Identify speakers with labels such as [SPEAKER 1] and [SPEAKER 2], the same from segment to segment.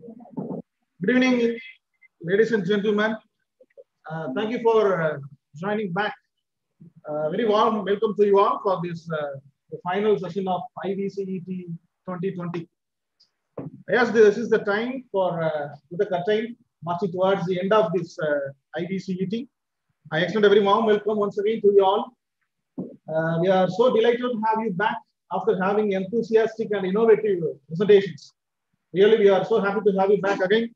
[SPEAKER 1] Good evening, ladies and gentlemen. Uh, thank you for uh, joining back. Uh, very warm welcome to you all for this uh, final session of IVCET 2020. Yes, this is the time for uh, the curtain marching towards the end of this uh, IVCET. I extend a very warm welcome once again to you all. We are so delighted to have you back after having enthusiastic and innovative presentations. Really, we are so happy to have you back again.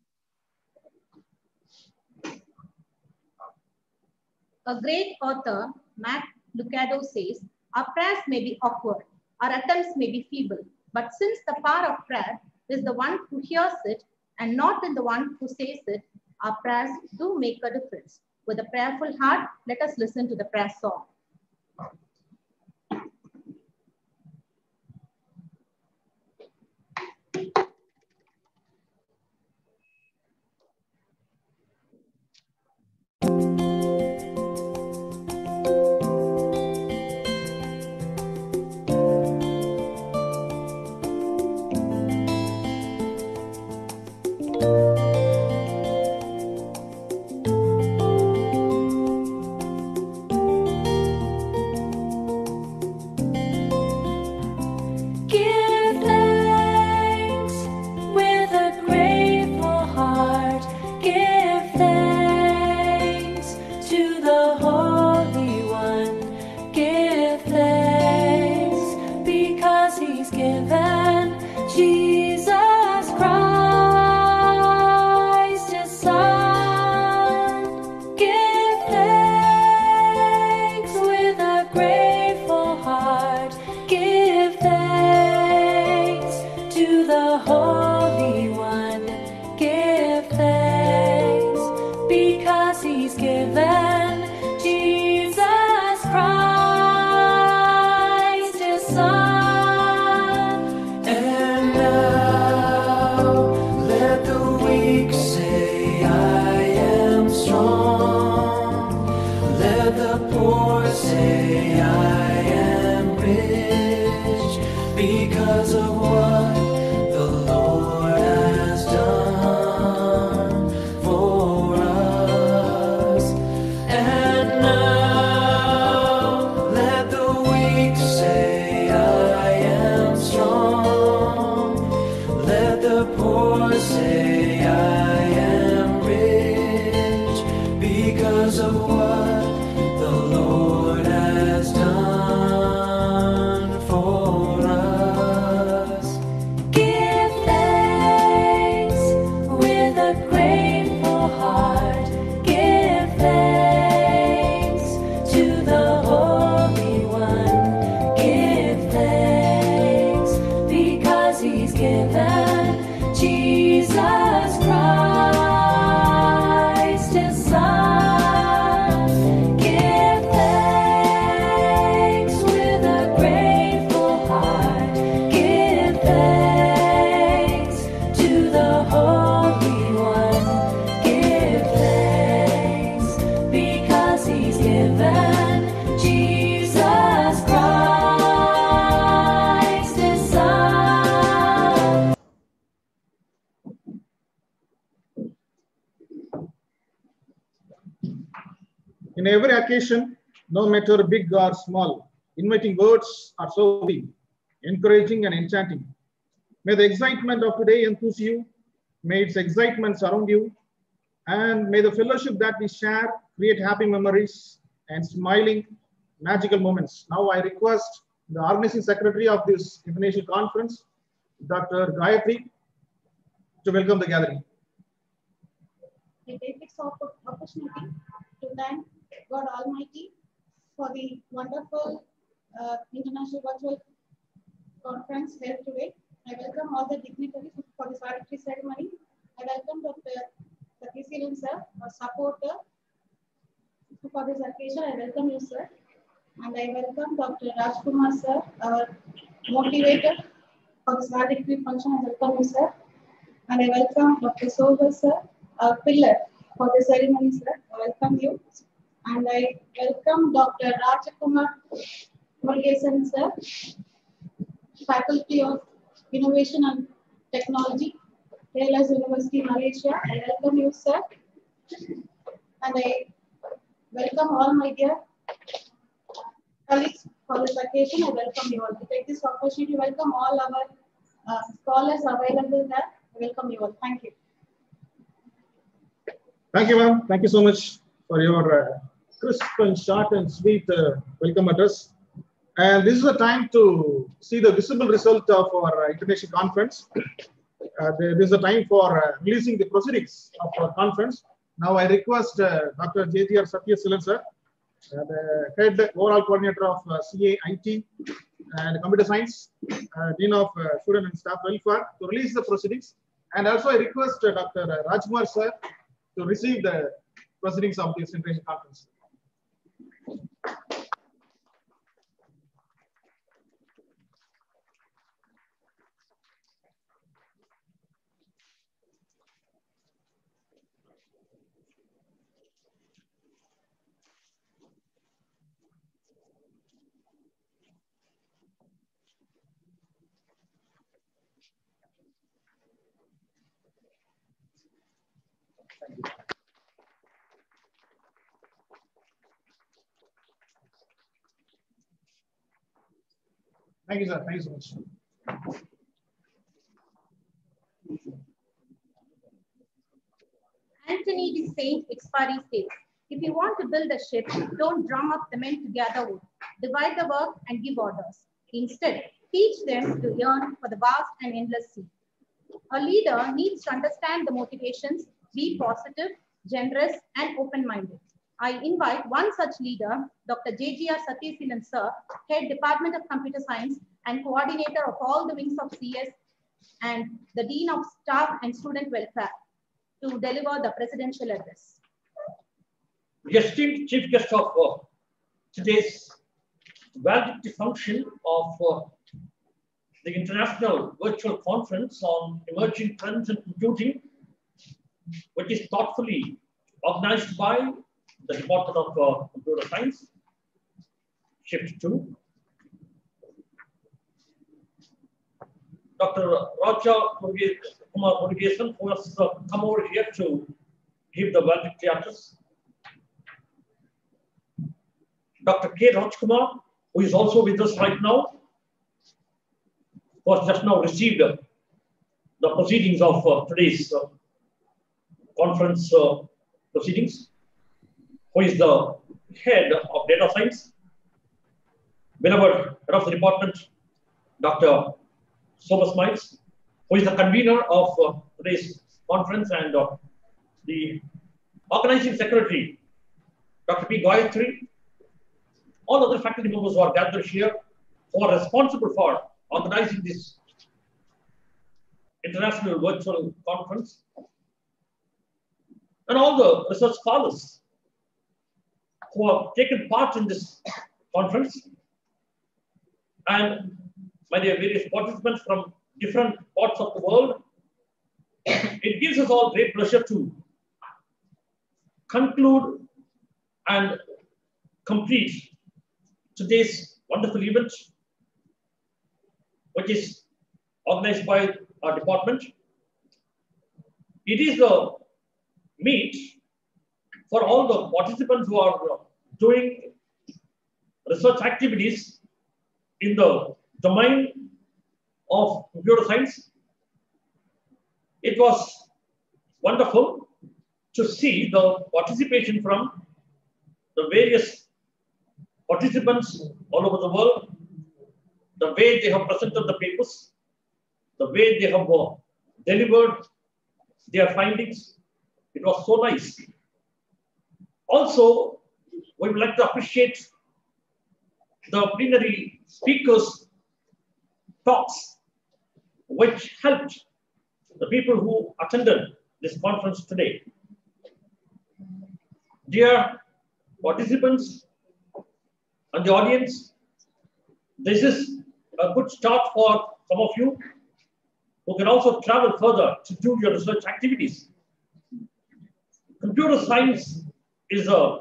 [SPEAKER 2] A great author, Max Lucado says, our prayers may be awkward, our attempts may be feeble, but since the power of prayer is the one who hears it and not in the one who says it, our prayers do make a difference. With a prayerful heart, let us listen to the prayer song.
[SPEAKER 3] Because
[SPEAKER 4] of what
[SPEAKER 1] no matter big or small, inviting words are so big, encouraging and enchanting. May the excitement of today enthuse you. May its excitement surround you. And may the fellowship that we share create happy memories and smiling, magical moments. Now I request the organizing secretary of this international conference, Dr. Gayatri, to welcome the gathering.
[SPEAKER 5] I take this opportunity to thank God Almighty for the wonderful uh, international virtual conference held today. I welcome all the dignitaries for this valedictory ceremony. I welcome Dr. Satyasilan sir, our supporter for this occasion. I welcome you, sir. And I welcome Dr. Rajkumar sir, our motivator for this valedictory function. I welcome you, sir. And I welcome Dr. Soga sir, our pillar for the ceremony, sir. I welcome you. And I welcome Dr. Rajakumar Murugesan, sir, Faculty of Innovation and Technology, ALS University, Malaysia. I welcome you, sir. And I welcome all my dear colleagues for this occasion. I welcome you all. To take this opportunity welcome all our uh, scholars available there. Welcome you all. Thank you.
[SPEAKER 1] Thank you, ma'am. Thank you so much for your uh, crisp and short and sweet uh, welcome address. And this is the time to see the visible result of our international conference. Uh, this is the time for uh, releasing the proceedings of our conference. Now I request uh, Dr. J.G.R. Sathiaseelan, sir, uh, the head overall coordinator of CAIT and computer science, dean of student and staff welfare, to release the proceedings. And also I request Dr. Rajkumar, sir, to receive the proceedings of this international conference. Thank you, sir. Thank you so much.
[SPEAKER 2] Anthony de Saint-Exupéry states, if you want to build a ship, don't drum up the men to gather wood. Divide the work and give orders. Instead, teach them to yearn for the vast and endless sea. A leader needs to understand the motivations, be positive, generous, and open-minded. I invite one such leader, Dr. J.G.R. Sathiaseelan Sir, Head Department of Computer Science and coordinator of all the wings of CS and the Dean of Staff and Student Welfare to deliver the presidential address.
[SPEAKER 6] Esteemed chief guest of uh, today's valedictory function of uh, the International Virtual Conference on Emerging Trends in Computing, which is thoughtfully organized by the Department of uh, Computer Science, Shift 2. Dr. Raja Kumar Murugesan, who has uh, come over here to give the valedictory address. Dr. K. Rajkumar, who is also with us right now, who has just now received uh, the proceedings of uh, today's uh, conference uh, proceedings, who is the head of data science, beloved head of the department, Dr. Somas Miles, who is the convener of uh, today's conference and uh, the organizing secretary, Dr. P. Gayatri, all other faculty members who are gathered here who are responsible for organizing this international virtual conference, and all the research scholars who have taken part in this conference, and by the various participants from different parts of the world. It gives us all great pleasure to conclude and complete today's wonderful event, which is organized by our department. It is the meet for all the participants who are doing research activities in the domain of computer science. It was wonderful to see the participation from the various participants all over the world, the way they have presented the papers, the way they have uh, delivered their findings. It was so nice. Also, we would like to appreciate the plenary speakers' talks, which helped the people who attended this conference today. Dear participants and the audience, this is a good start for some of you who can also travel further to do your research activities. Computer science is a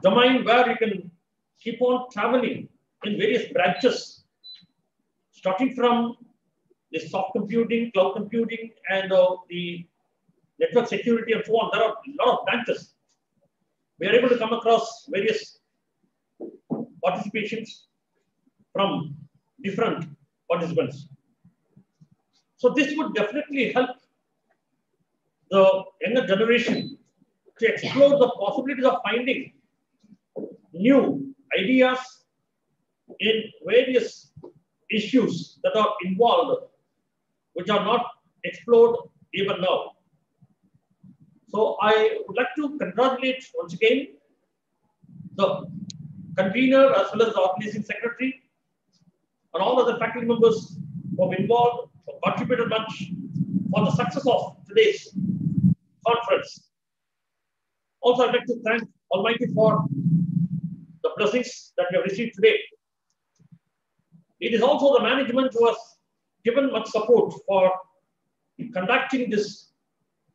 [SPEAKER 6] domain where you can keep on traveling in various branches, starting from the soft computing, cloud computing, and uh, the network security and so on. There are a lot of branches. We are able to come across various participations from different participants. So this would definitely help the younger generation to explore the possibilities of finding new ideas in various issues that are involved, which are not explored even now. So I would like to congratulate once again the convener as well as the organizing secretary and all other faculty members who have involved or contributed much for the success of today's conference. Also, I'd like to thank Almighty for the blessings that we have received today. It is also the management who has given much support for conducting this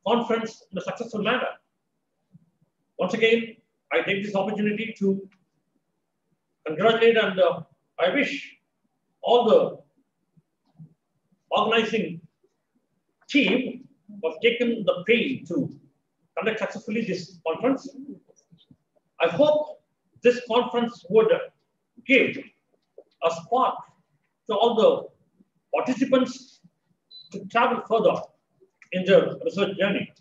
[SPEAKER 6] conference in a successful manner. Once again, I take this opportunity to congratulate and uh, I wish all the organizing team have taken the pain to conduct successfully this conference. I hope this conference would give a spark to all the participants to travel further in their research journey.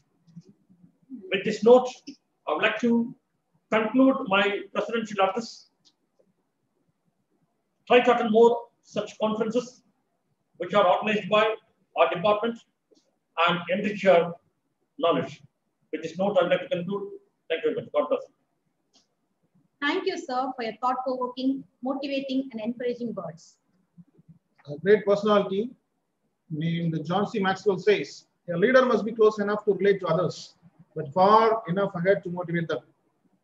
[SPEAKER 6] With this note, I would like to conclude my presidential address. Try to attend more such conferences which are organized by our department and enrich your knowledge. With this note, I'd like to conclude. Thank you very much. God bless.
[SPEAKER 2] Thank you, sir, for your thought-provoking, motivating, and encouraging words.
[SPEAKER 1] A great personality named John C. Maxwell says, a leader must be close enough to relate to others, but far enough ahead to motivate them.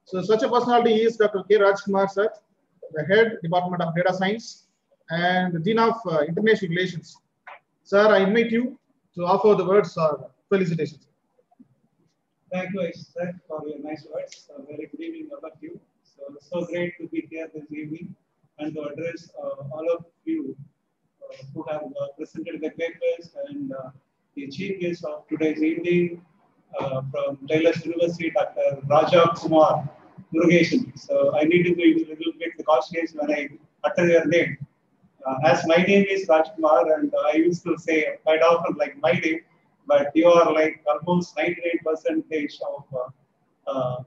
[SPEAKER 1] So such a personality is Dr. K. Rajkumar, sir, the head Department of Data Science and the Dean of uh, International Relations. Sir, I invite you to offer the words or felicitations.
[SPEAKER 7] Thank you, Ishaq, for your nice words. A very good evening, you. So, so great to be here this evening and to address uh, all of you uh, who have uh, presented the papers and uh, the chief guest of today's evening uh, from Taylor's University, Dr. Raja Kumar Murugesan. So I need to be a little bit cautious when I utter your name. Uh, as my name is Rajkumar, and I used to say quite often like my name, but you are like almost 98 percentage of uh, uh,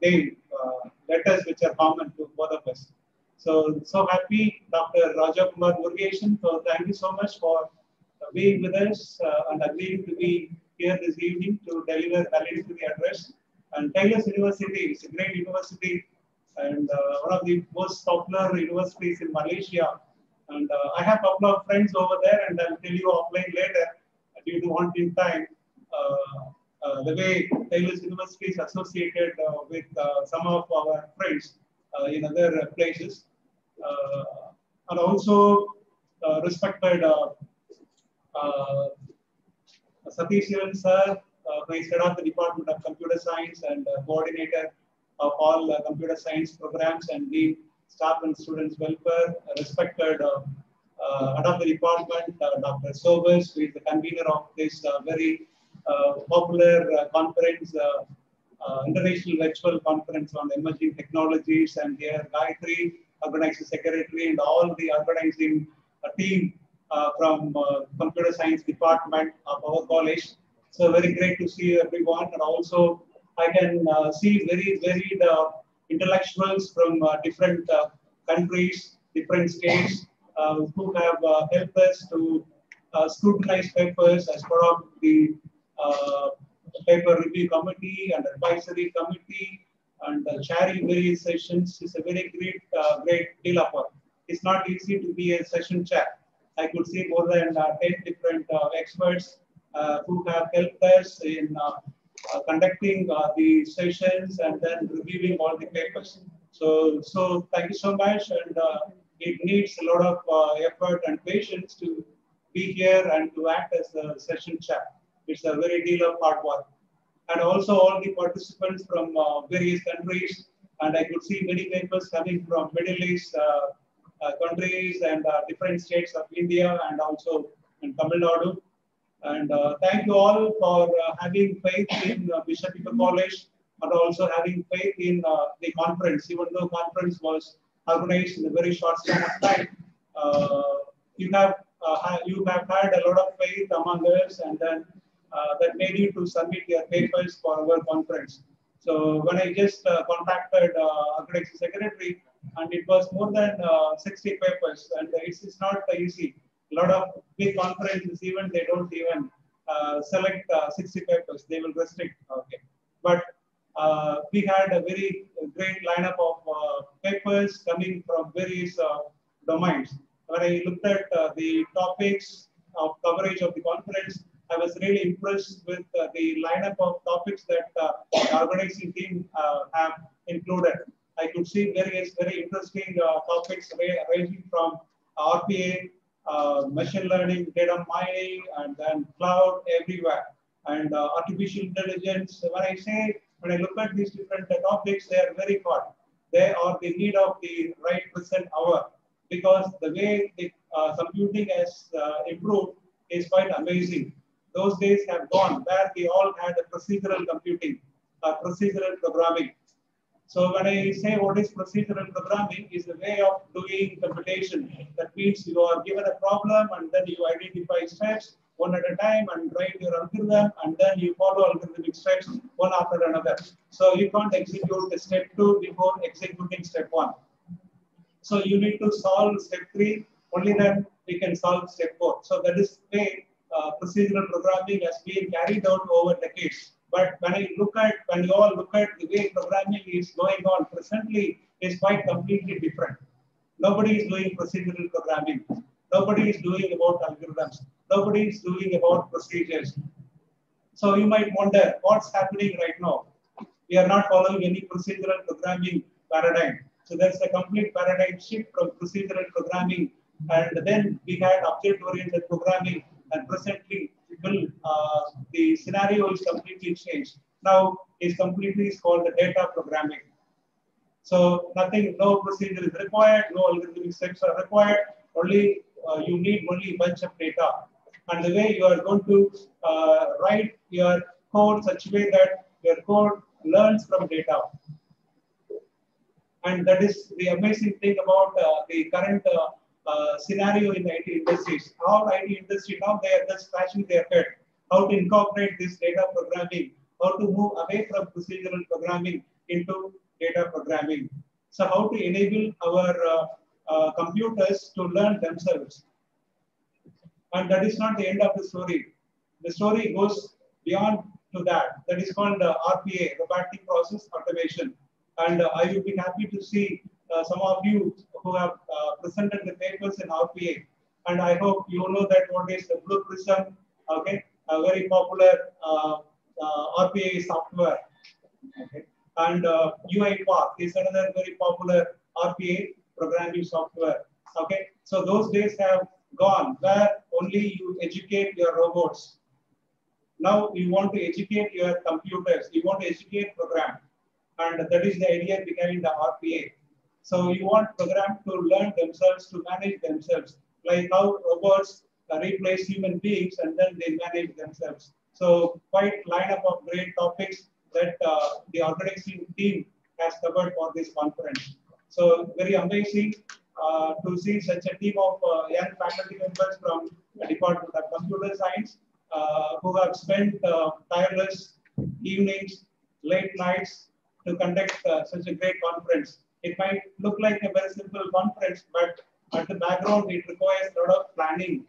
[SPEAKER 7] name uh, letters which are common to both of us. So so happy, Dr. Raja Kumar Murugesan. So thank you so much for uh, being with us uh, and agreeing to be here this evening to deliver valedictory address. And Taylor's University is a great university and one of the most popular universities in Malaysia. And uh, I have a couple of friends over there, and I'll tell you offline later due to wanting time. Uh, uh, the way Taylor's University is associated uh, with uh, some of our friends in other places, and also respected Satish Shivan sir, who is head of the Department of Computer Science and coordinator of all computer science programs and the staff and students welfare, respected uh, uh, head of the department, uh, Dr. Sobers, who is the convener of this very popular conference, international virtual conference on emerging technologies, and here Gayatri, organizing secretary, and all the organizing team uh, from uh, computer science department of our college. So very great to see everyone, and also I can uh, see very varied uh, intellectuals from uh, different uh, countries, different states, uh, who have helped us to scrutinize papers as part of the paper review committee and advisory committee and uh, chairing various sessions is a very great, uh, great deal of work. It's not easy to be a session chair. I could see more than uh, 10 different experts who have helped us in conducting uh, the sessions and then reviewing all the papers. So, so thank you so much. And uh, it needs a lot of uh, effort and patience to be here and to act as the session chair. It's a very deal of hard work. And also all the participants from uh, various countries. And I could see many papers coming from Middle East uh, uh, countries and uh, different states of India and also and Tamil Nadu. And uh, thank you all for uh, having faith in uh, Bishop Heber College and also having faith in uh, the conference, even though the conference was organized in a very short span of time. Uh, you have uh, you have had a lot of faith among us, and then that made you to submit your papers for our conference. So when I just contacted uh, Secretary, and it was more than uh, 60 papers, and it's, it's not easy. A lot of big conferences, even they don't even uh, select uh, 60 papers, they will restrict. Okay, but uh, we had a very great lineup of uh, papers coming from various uh, domains. When I looked at uh, the topics of coverage of the conference, I was really impressed with the lineup of topics that the organizing team have included. I could see various very interesting topics ra- ranging from RPA, uh, machine learning, data mining, and then cloud everywhere, and uh, artificial intelligence. When I say, when I look at these different topics, they are very hot. They are the need of the right present hour because the way the uh, computing has uh, improved is quite amazing. Those days have gone where we all had procedural computing, uh, procedural programming. So when I say what is procedural programming is a way of doing computation. That means you are given a problem and then you identify steps one at a time and write your algorithm and then you follow algorithmic steps one after another. So you can't execute step two before executing step one. So you need to solve step three, only then we can solve step four. So that is way uh, procedural programming has been carried out over decades. But when I look at, when you all look at the way programming is going on presently, is quite completely different. Nobody is doing procedural programming. Nobody is doing about algorithms. Nobody is doing about procedures. So you might wonder what's happening right now. We are not following any procedural programming paradigm. So there's a complete paradigm shift from procedural programming, and then we had object-oriented programming, and presently, will uh, the scenario is completely changed. Now is completely is called the data programming. So nothing, no procedure is required, no algorithmic steps are required. Only uh, you need only bunch of data, and the way you are going to uh, write your code such a way that your code learns from data. And that is the amazing thing about uh, the current scenario in the IT industries. All IT industry now they are just scratching their head how to incorporate this data programming, how to move away from procedural programming into data programming. So how to enable our uh, uh, computers to learn themselves. And that is not the end of the story. The story goes beyond to that. That is called uh, RPA, robotic process automation. And uh, I will be happy to see uh, some of you who have uh, presented the papers in RPA. And I hope you know that what is the Blue Prism, okay, a very popular uh, uh, RPA software. Okay. And uh, UiPath is another very popular RPA programming software. Okay, so those days have gone where only you educate your robots. Now you want to educate your computers, you want to educate program. And that is the idea behind the RPA. So you want program to learn themselves, to manage themselves, like how robots uh, replace human beings and then they manage themselves. So quite lineup of great topics that uh, the organizing team has covered for this conference. So very amazing uh, to see such a team of uh, young faculty members from the Department of Computer Science uh, who have spent uh, tireless evenings, late nights to conduct such a great conference. It might look like a very simple conference, but at the background, it requires a lot of planning,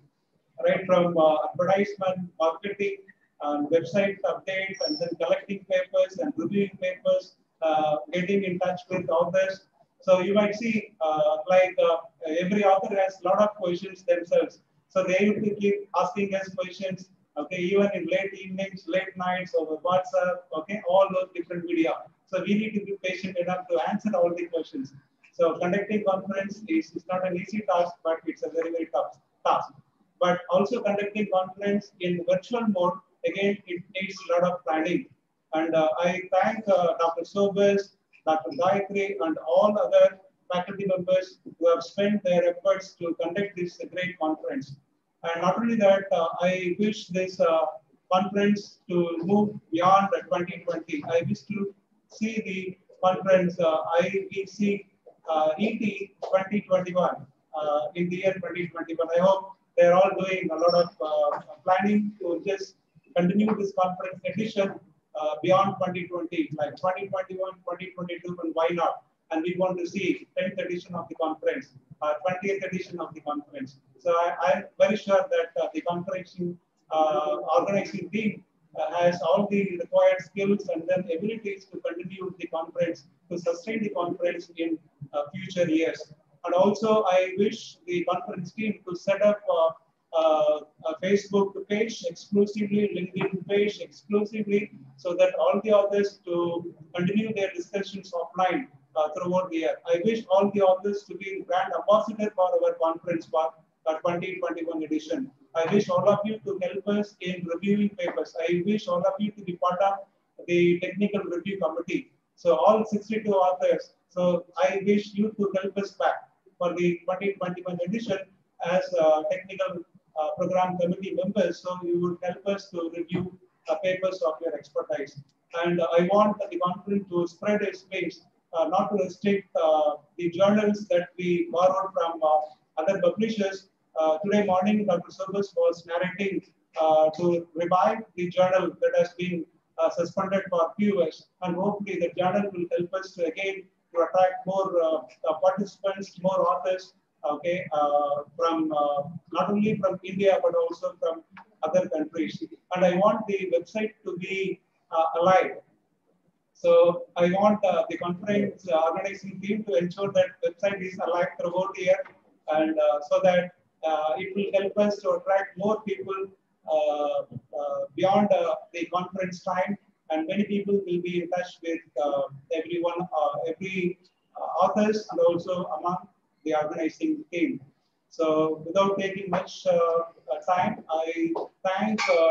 [SPEAKER 7] right from uh, advertisement, marketing, and website updates, and then collecting papers and reviewing papers, uh, getting in touch with authors. So you might see, uh, like uh, every author has a lot of questions themselves. So they need to keep asking us questions. Okay, even in late evenings, late nights, over WhatsApp. Okay, all those different media. So we need to be patient enough to answer all the questions. So conducting conference is, is not an easy task, but it's a very very tough task. But also conducting conference in virtual mode, again, it needs a lot of planning. And uh, I thank uh, Dr. Sobers, Dr. Gayatri, and all other faculty members who have spent their efforts to conduct this great conference. And not only that, uh, I wish this uh, conference to move beyond 2020. I wish to see the conference uh, IEC uh, ET 2021 uh, in the year 2021. I hope they're all doing a lot of planning to just continue this conference edition uh, beyond 2020, like 2021, 2022, and why not? And we want to see 10th edition of the conference, uh, 20th edition of the conference. So I, I'm very sure that uh, the conference organizing team has all the required skills and then abilities to continue the conference, to sustain the conference in uh, future years. And also, I wish the conference team to set up a Facebook page exclusively, LinkedIn page exclusively, so that all the authors to continue their discussions offline uh, throughout the year. I wish all the authors to be brand ambassador for our conference for uh, 2021 edition. I wish all of you to help us in reviewing papers. I wish all of you to be part of the technical review committee. So all 62 authors. So I wish you to help us back for the 2021 edition as technical uh, program committee members. So you would help us to review uh, papers of your expertise. And I want the conference to spread its wings, uh, not to restrict uh, the journals that we borrowed from uh, other publishers. Uh, today morning, Dr. Sobus was narrating uh, to revive the journal that has been uh, suspended for a few years. And hopefully the journal will help us to again to attract more uh, uh, participants, more authors, okay, uh, from not only from India, but also from other countries. And I want the website to be alive. So I want uh, the conference uh, organizing team to ensure that website is alive throughout the year, and uh, so that it will help us to attract more people uh, uh, beyond uh, the conference time, and many people will be in touch with uh, everyone, uh, every uh, authors, and also among the organizing team. So without taking much uh, uh, time, I thank uh,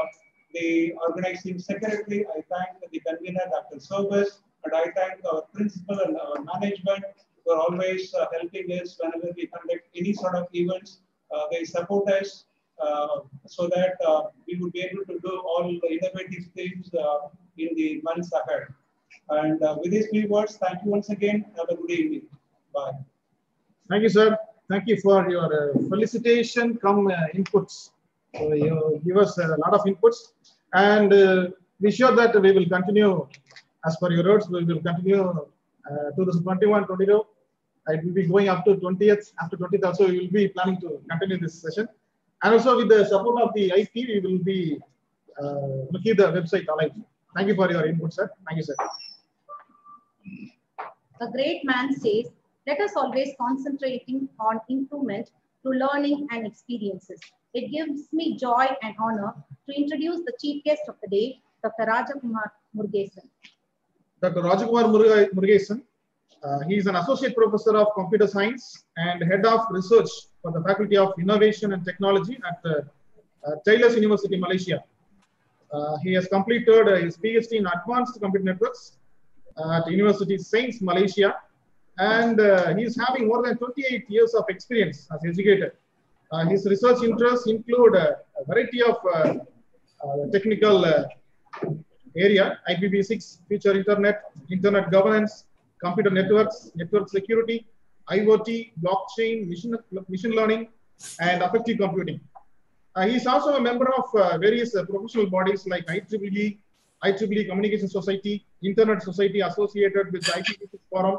[SPEAKER 7] the organizing secretary, I thank the convener, Dr. Sobus, and I thank our principal and our management for always uh, helping us whenever we conduct any sort of events. Uh, they support us uh, so that uh, we would be able to do all the innovative things in the months ahead. And with these few words, thank you once again. Have a good evening. Bye.
[SPEAKER 1] Thank you, sir. Thank you for your felicitation come inputs. So you give us a lot of inputs and uh, be sure that we will continue as per your words. We will continue uh, 2021, 22. It will be going up to 20th. After 20th also, we will be planning to continue this session. And also with the support of the IP, we will be uh, keep the website alive. Thank you for your input, sir. Thank you, sir.
[SPEAKER 2] A great man says, let us always concentrating on improvement through learning and experiences. It gives me joy and honor to introduce the chief guest of the day, Dr. Rajakumar Murugesan.
[SPEAKER 1] Dr. Rajakumar Murugesan. Uh, he is an associate professor of computer science and head of research for the Faculty of Innovation and Technology at uh, uh, Taylor's University, Malaysia. Uh, he has completed uh, his PhD in Advanced Computer Networks at University Sains, Malaysia, and he is having more than 28 years of experience as educator. His research interests include a variety of technical area, IPv6, future internet, internet governance, computer networks, network security, IoT, blockchain, machine, machine learning, and affective computing. Uh, he is also a member of uh, various uh, professional bodies like IEEE, IEEE Communication Society, Internet Society associated with the IPv6 Forum,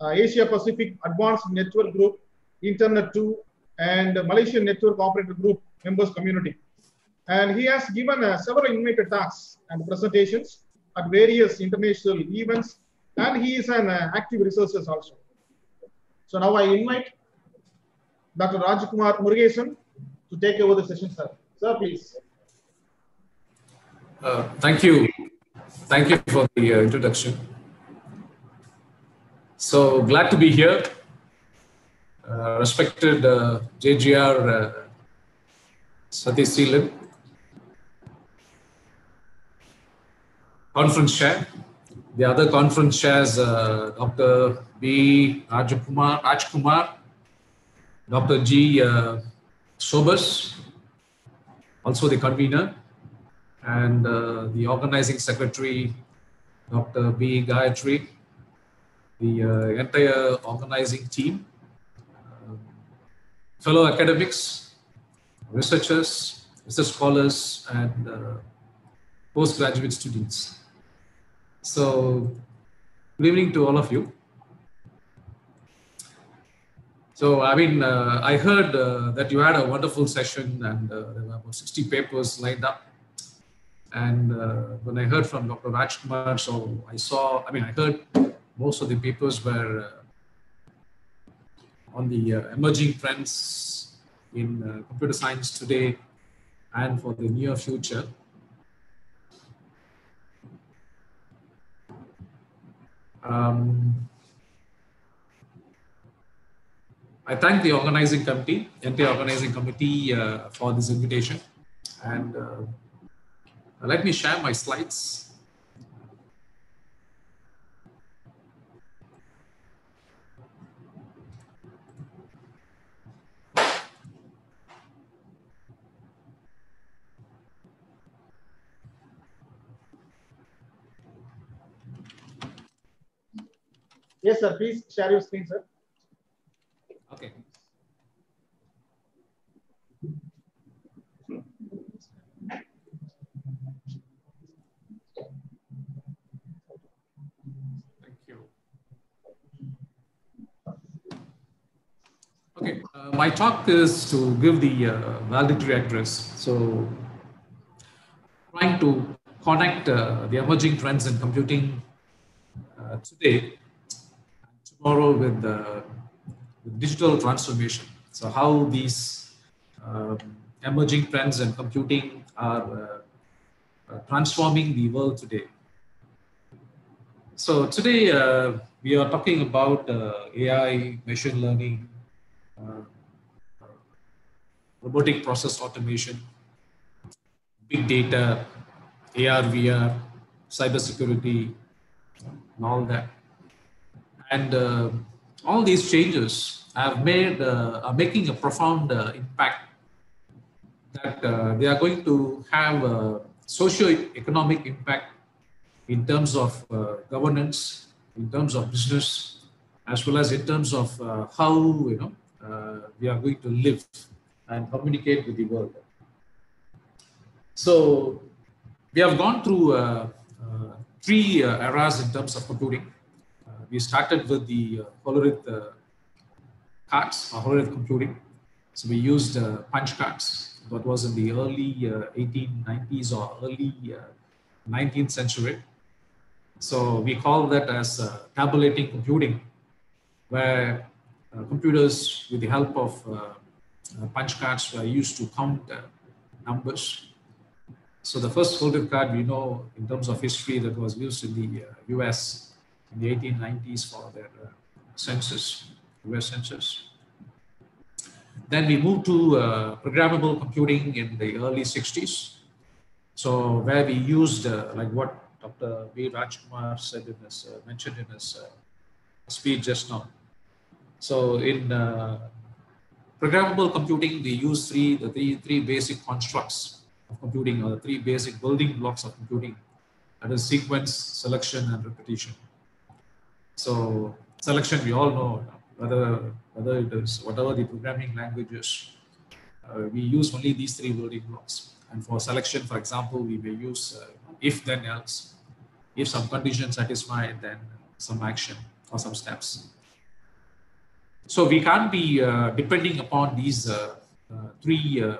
[SPEAKER 1] uh, Asia Pacific Advanced Network Group, Internet 2, and Malaysian Network Operator Group members community. And he has given uh, several invited talks and presentations at various international events, and he is an uh, active researcher also. So now I invite Dr. Rajkumar Murugesan to take over the session, sir. Sir, please.
[SPEAKER 8] Uh, Thank you. Thank you for the uh, introduction. So glad to be here. Uh, Respected uh, JGR uh, Satish Seelan, conference chair. The other conference chairs, uh, Dr. B. Rajkumar, Rajkumar, Dr. G. Uh, Sobas, also the convener, and uh, the organizing secretary, Dr. B. Gayatri, the uh, entire organizing team, uh, fellow academics, researchers, research scholars, and uh, postgraduate students. So, good evening to all of you. So, I mean, uh, I heard uh, that you had a wonderful session and uh, there were about 60 papers lined up. And uh, when I heard from Dr. Rajkumar, so I saw, I mean, I heard most of the papers were uh, on the uh, emerging trends in computer science today and for the near future. Um, I thank the organizing committee, entire organizing committee uh, for this invitation. And uh, let me share my slides.
[SPEAKER 1] Yes, sir. Please share your screen, sir.
[SPEAKER 8] Okay. Okay, uh, my talk is to give the uh, valedictory address. So, trying to connect uh, the emerging trends in computing uh, today tomorrow with the digital transformation. So, how these um, emerging trends in computing are uh, uh, transforming the world today. So, today uh, we are talking about uh, AI, machine learning, uh, robotic process automation, big data, AR, VR, cybersecurity, and all that. And uh, all these changes have made uh, are making a profound uh, impact that uh, they are going to have a socio-economic impact in terms of uh, governance, in terms of business, as well as in terms of uh, how you know we are going to live and communicate with the world. So we have gone through three eras in terms of computing. Uh, we started with the uh, Hollerith uh, cards, or Hollerith computing. So we used uh, punch cards. That was in the early uh, 1890s or early uh, 19th century. So we call that as uh, tabulating computing, where uh, computers, with the help of uh, uh, punch cards, were used to count uh, numbers. So the first folded card we know in terms of history that was used in the uh, US in the 1890s for their uh, census, US census. Then we moved to uh, programmable computing in the early 60s. So where we used, uh, like what Dr. V. Rajkumar said in his, uh, mentioned in his uh, speech just now. So in uh, programmable computing, we use three, the three, three basic constructs of computing or the three basic building blocks of computing. That is sequence, selection, and repetition. So selection, we all know whether whether it is whatever the programming languages, uh, we use only these three building blocks. And for selection, for example, we may use uh, if then else. If some condition satisfied, then some action or some steps. So we can't be uh, depending upon these uh, uh, three uh,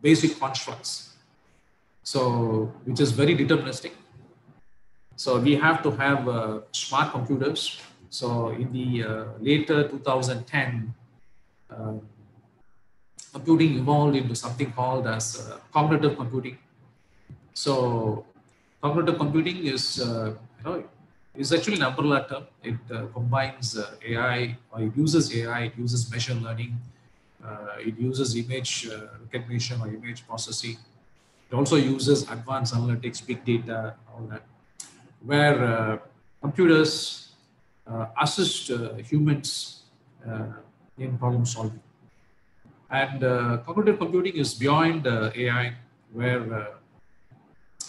[SPEAKER 8] basic constructs. So, which is very deterministic. So we have to have uh, smart computers. So in the uh, later 2010, uh, computing evolved into something called as uh, cognitive computing. So cognitive computing is, uh, you know, is actually an umbrella term. It uh, combines AI, or it uses AI, it uses machine learning, it uses image recognition or image processing. It also uses advanced analytics, big data, all that, where uh, computers uh, assist uh, humans uh, in problem solving. And uh, cognitive computing is beyond uh, AI, where uh,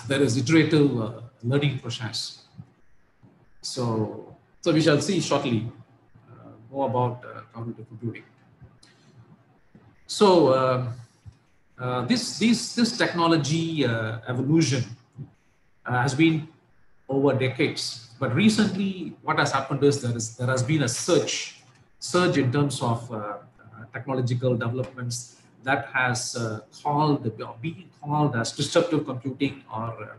[SPEAKER 8] there is iterative uh, learning process. So, so we shall see shortly uh, more about uh, cognitive computing. So, um, uh, this, this, this technology uh, evolution uh, has been over decades. But recently, what has happened is there, is, there has been a surge, surge in terms of uh, technological developments that has uh, called, being called as disruptive computing or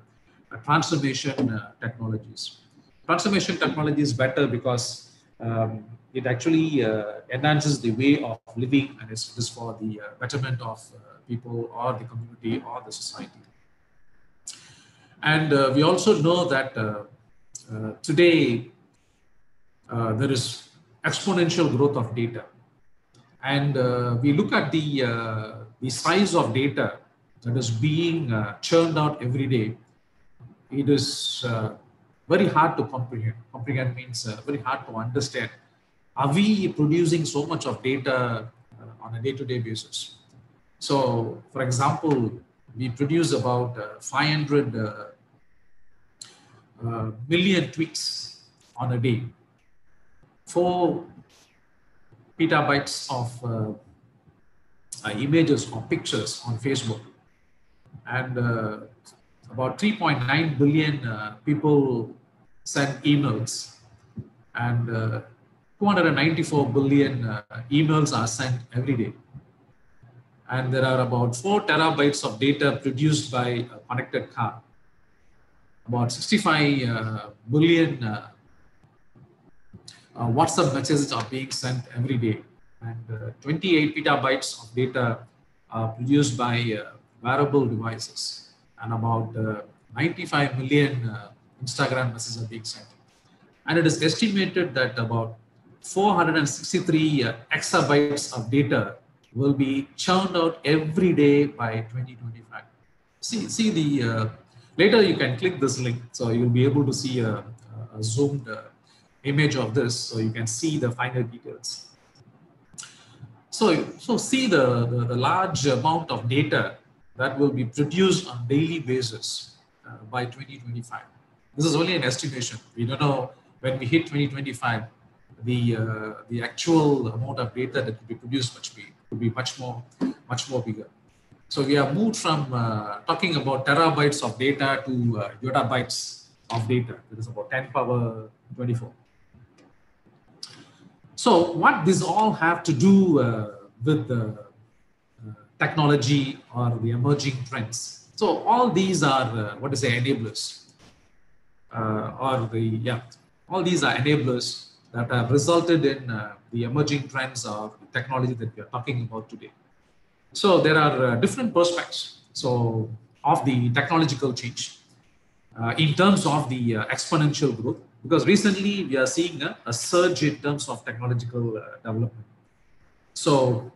[SPEAKER 8] uh, transformation uh, technologies. Transformation technology is better because um, it actually uh, enhances the way of living and is, is for the uh, betterment of people or the community or the society. And uh, we also know that uh, uh, today uh, there is exponential growth of data. And uh, we look at the, uh, the size of data that is being churned out every day. It is very hard to comprehend. Comprehend means very hard to understand. Are we producing so much of data on a day-to-day basis? So, for example, we produce about uh, 500 uh, uh, million tweets on a day. Four petabytes of uh, uh, images or pictures on Facebook, and uh, about 3.9 billion uh, people send emails, and uh, 294 billion emails are sent every day. And there are about four terabytes of data produced by a connected car about 65 uh, billion uh, uh, WhatsApp messages are being sent every day, and uh, 28 petabytes of data are produced by uh, wearable devices, and about uh, 95 million uh, Instagram messages are being sent. And it is estimated that about 463 uh, exabytes of data will be churned out every day by 2025. See, see the uh, later you can click this link, so you'll be able to see a, a zoomed uh, image of this, so you can see the finer details. So, so see the, the, the large amount of data that will be produced on daily basis uh, by 2025. This is only an estimation. We don't know when we hit 2025, the uh, the actual amount of data that could be produced much be could be much more much more bigger. So we have moved from uh, talking about terabytes of data to uh, yottabytes of data. That is about 10 power 24. So what this all have to do uh, with the uh, technology or the emerging trends? So all these are uh, what is say enablers, uh, or the yeah, all these are enablers that have resulted in the emerging trends of technology that we are talking about today. So there are uh, different perspectives. So of the technological change uh, in terms of the uh, exponential growth, because recently we are seeing a, a surge in terms of technological uh, development. So,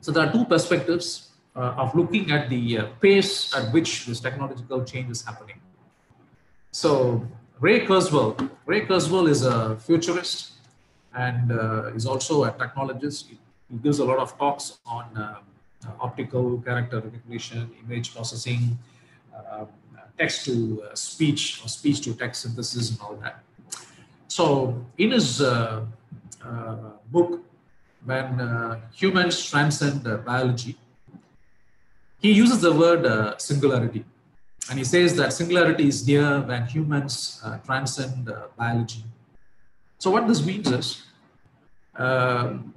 [SPEAKER 8] so there are two perspectives uh, of looking at the uh, pace at which this technological change is happening. So Ray Kurzweil, Ray Kurzweil is a futurist and is also a technologist. He, he gives a lot of talks on optical character recognition, image processing, um, text to uh, speech or speech to text synthesis and all that. So in his uh, uh, book, when uh, humans transcend uh, biology, he uses the word uh, singularity. And he says that singularity is near when humans uh, transcend uh, biology. So what this means is um,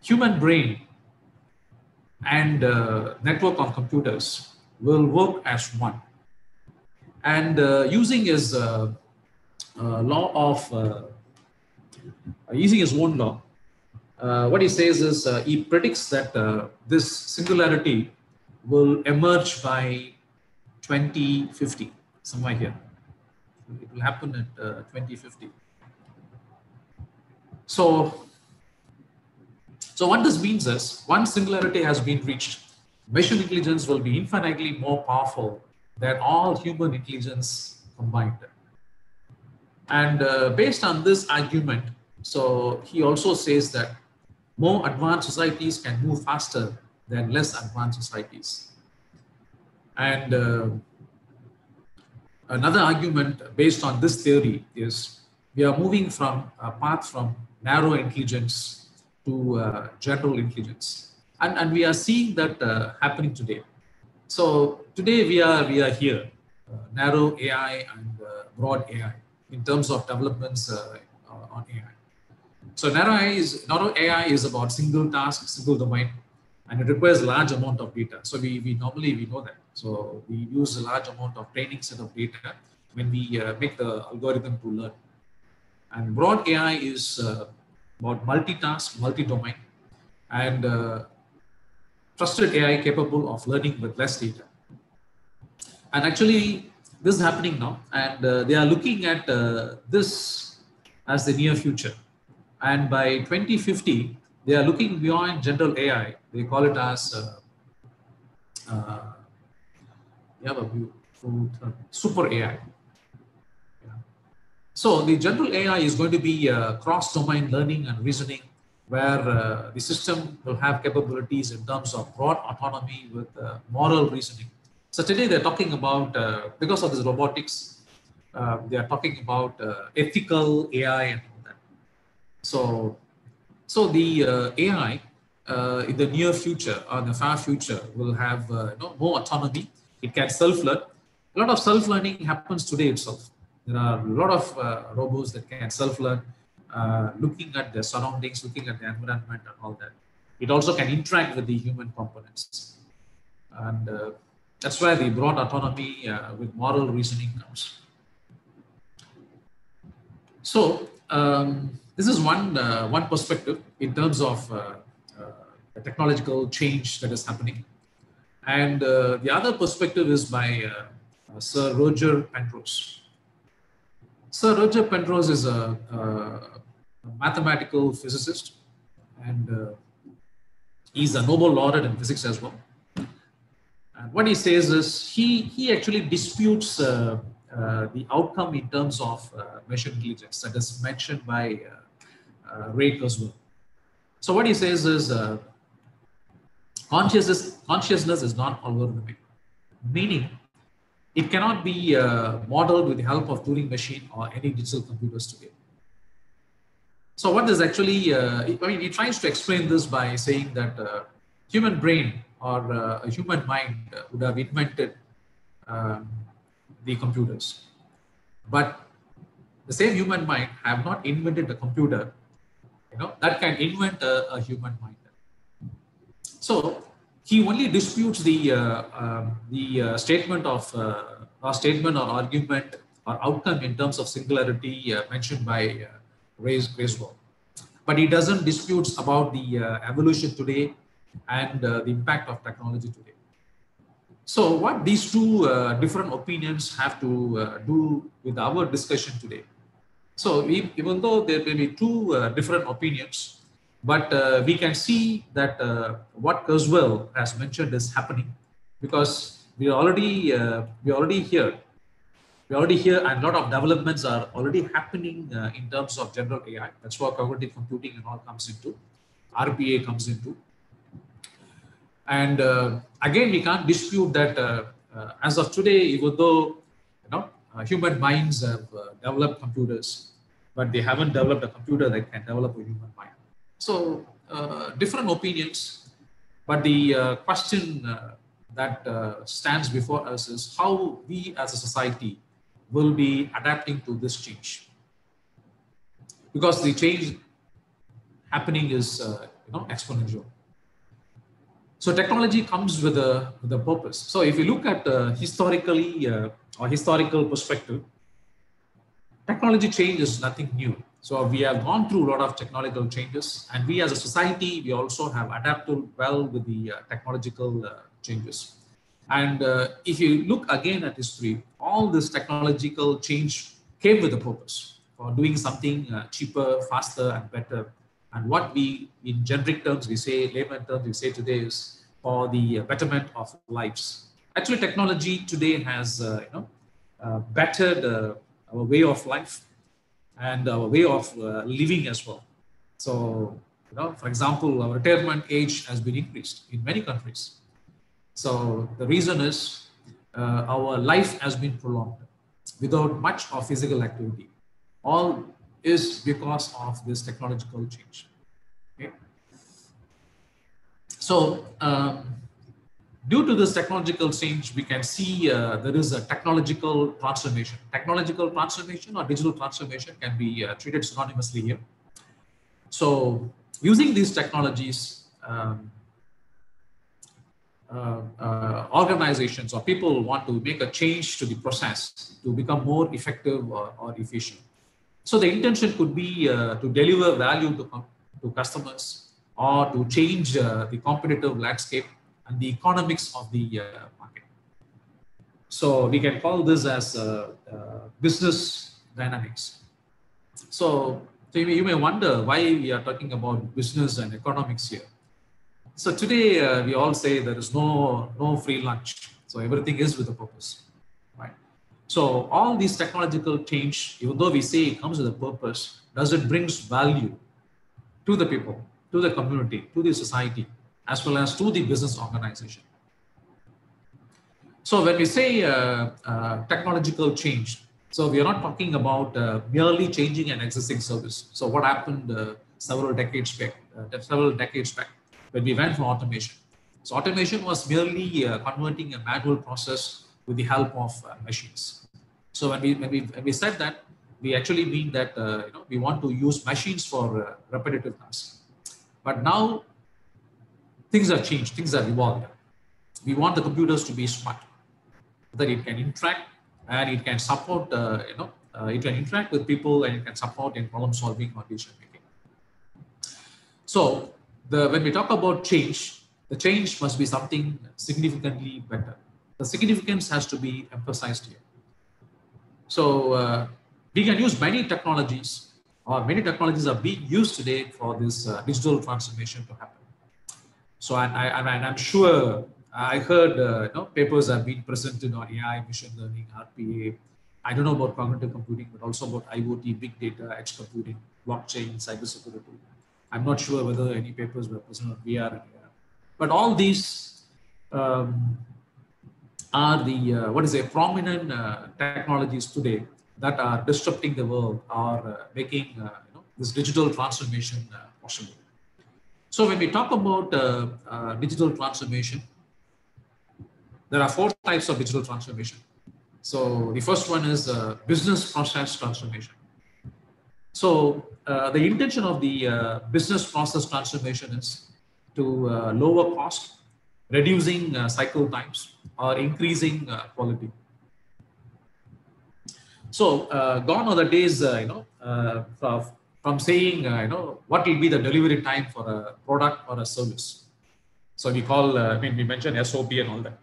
[SPEAKER 8] human brain and uh, network of computers will work as one. And uh, using his uh, uh, law of, uh, using his own law, uh, what he says is uh, he predicts that uh, this singularity will emerge by 2050, somewhere here. It will happen at uh, 2050. So, so what this means is once singularity has been reached, machine intelligence will be infinitely more powerful than all human intelligence combined. And uh, based on this argument, so he also says that more advanced societies can move faster than less advanced societies. And uh, another argument based on this theory is we are moving from a path from narrow intelligence to uh, general intelligence. And, and we are seeing that uh, happening today. So today we are, we are here, uh, narrow AI and uh, broad AI in terms of developments uh, on AI. So narrow AI is, narrow AI is about single task, single domain, and it requires large amount of data. So we, we normally, we know that. So we use a large amount of training set of data when we make the algorithm to learn. And broad AI is about multitask, multi-domain, and uh, trusted AI capable of learning with less data. And actually, this is happening now, and uh, they are looking at uh, this as the near future. And by 2050, they are looking beyond general AI. They call it as uh, uh, beautiful super AI. So the general AI is going to be uh, cross-domain learning and reasoning, where uh, the system will have capabilities in terms of broad autonomy with uh, moral reasoning. So today they're talking about, uh, because of this robotics, uh, they are talking about uh, ethical AI and all that. So, so the AI in the near future or the far future will have you know, more autonomy it can self-learn. A lot of self-learning happens today itself. There are a lot of uh, robots that can self-learn, uh, looking at the surroundings, looking at the environment and all that. It also can interact with the human components. And uh, that's where the broad autonomy uh, with moral reasoning comes. So um, this is one, uh, one perspective in terms of uh, the technological change that is happening. And uh, the other perspective is by uh, Sir Roger Penrose. Sir Roger Penrose is a, a mathematical physicist and uh, he's a Nobel laureate in physics as well. And what he says is he, he actually disputes uh, uh, the outcome in terms of uh, machine intelligence that is mentioned by Ray Kurzweil. So what he says is consciousness, consciousness is not algorithmic, meaning it cannot be uh, modeled with the help of Turing machine or any digital computers today. So what is actually, uh, I mean, he tries to explain this by saying that uh, human brain or uh, a human mind would have invented um, the computers. But the same human mind have not invented a computer, you know, that can invent a, a human mind. So he only disputes the uh, um, the uh, statement of uh, or statement or argument or outcome in terms of singularity mentioned by Ray's uh, But he doesn't dispute about the evolution today and the impact of technology today. So what these two uh, different opinions have to uh, do with our discussion today. So we, even though there may be two uh, different opinions, but uh, we can see that uh, what Kurzweil has mentioned is happening because we already uh, we already here. We already here, and a lot of developments are already happening uh, in terms of general AI. That's what cognitive computing and all comes into. RPA comes into. And uh, again, we can't dispute that uh, as of today, even though you know human minds have developed computers, but they haven't developed a computer that can develop a human mind. So uh, different opinions, but the uh, question uh, that uh, stands before us is how we as a society will be adapting to this change. Because the change happening is uh, you know, exponential. So technology comes with a, with a purpose. So if you look at uh, historically or historical perspective, technology change is nothing new. So we have gone through a lot of technological changes and we as a society, we also have adapted well with the uh, technological uh, changes. And uh, if you look again at history, all this technological change came with a purpose for doing something uh, cheaper, faster and better. And what we, in generic terms, we say, layman terms, we say today is for the betterment of lives. Actually, technology today has, uh, you know, uh, bettered our way of life and our way of uh, living as well. So you know, for example, our retirement age has been increased in many countries. So the reason is uh, our life has been prolonged without much of physical activity. All is because of this technological change. Okay? So um, due to this technological change, we can see uh, there is a technological transformation. Technological transformation or digital transformation can be uh, treated synonymously here. So using these technologies, um, uh, uh, organizations or people want to make a change to the process to become more effective or, or efficient. So the intention could be uh, to deliver value to, to customers or to change uh, the competitive landscape and the economics of the uh, market. So we can call this as uh, uh, business dynamics. So, so you, may, you may wonder why we are talking about business and economics here. So today uh, we all say there is no no free lunch. So everything is with a purpose, right? So all these technological change, even though we say it comes with a purpose, does it brings value to the people, to the community, to the society, as well as to the business organization. So when we say uh, uh, technological change, so we are not talking about uh, merely changing an existing service. So what happened uh, several decades back, uh, several decades back, when we went for automation. So automation was merely uh, converting a manual process with the help of machines. So when we, when we when we said that, we actually mean that you know we want to use machines for repetitive tasks. But now things have changed, things have evolved. We want the computers to be smart, that it can interact and it can support, uh, you know, uh, it can interact with people and it can support in problem solving or decision making. So the, when we talk about change, the change must be something significantly better. The significance has to be emphasized here. So uh, we can use many technologies or many technologies are being used today for this uh, digital transformation to happen. So and, I, and I'm sure I heard uh, you know, papers have been presented on AI, machine learning, RPA. I don't know about cognitive computing, but also about IoT, big data, edge computing, blockchain, cybersecurity. I'm not sure whether any papers were presented on VR and. But all these um, are the, uh, what is a prominent uh, technologies today that are disrupting the world, are uh, making uh, you know, this digital transformation uh, possible. So when we talk about uh, uh, digital transformation, there are four types of digital transformation. So the first one is uh, business process transformation. So uh, the intention of the uh, business process transformation is to uh, lower cost, reducing cycle times, or increasing quality. So gone are the days, you know, from, saying, uh, you know, what will be the delivery time for a product or a service. So we call, uh, I mean, we mentioned SOP and all that,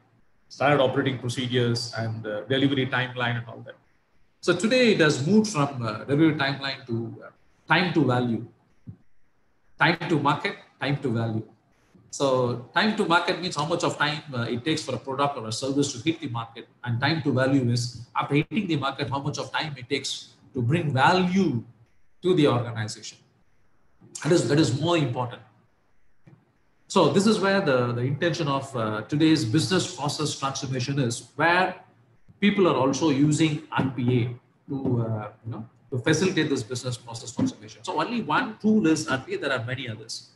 [SPEAKER 8] standard operating procedures and uh, delivery timeline and all that. So today it has moved from uh, delivery timeline to uh, time to value, time to market, time to value. So time to market means how much of time uh, it takes for a product or a service to hit the market, and time to value is after hitting the market, how much of time it takes to bring value to the organization. That is that is more important. So this is where the, the intention of uh, today's business process transformation is, where people are also using RPA to uh, you know to facilitate this business process transformation. So only one tool is RPA. There are many others.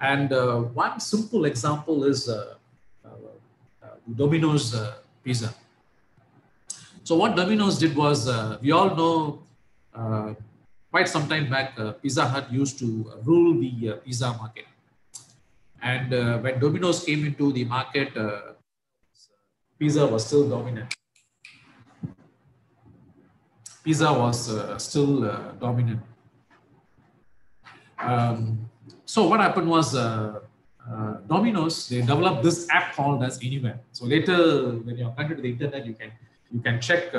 [SPEAKER 8] And uh, one simple example is uh, uh, Domino's uh, Pizza. So what Domino's did was, we all know quite some time back, uh, Pizza Hut used to rule the uh, pizza market. And uh, when Domino's came into the market, uh, pizza was still dominant. Pizza was uh, still uh, dominant. Um, so what happened was Domino's they developed this app called as AnyWare. So later, when you're connected to the internet, you can you can check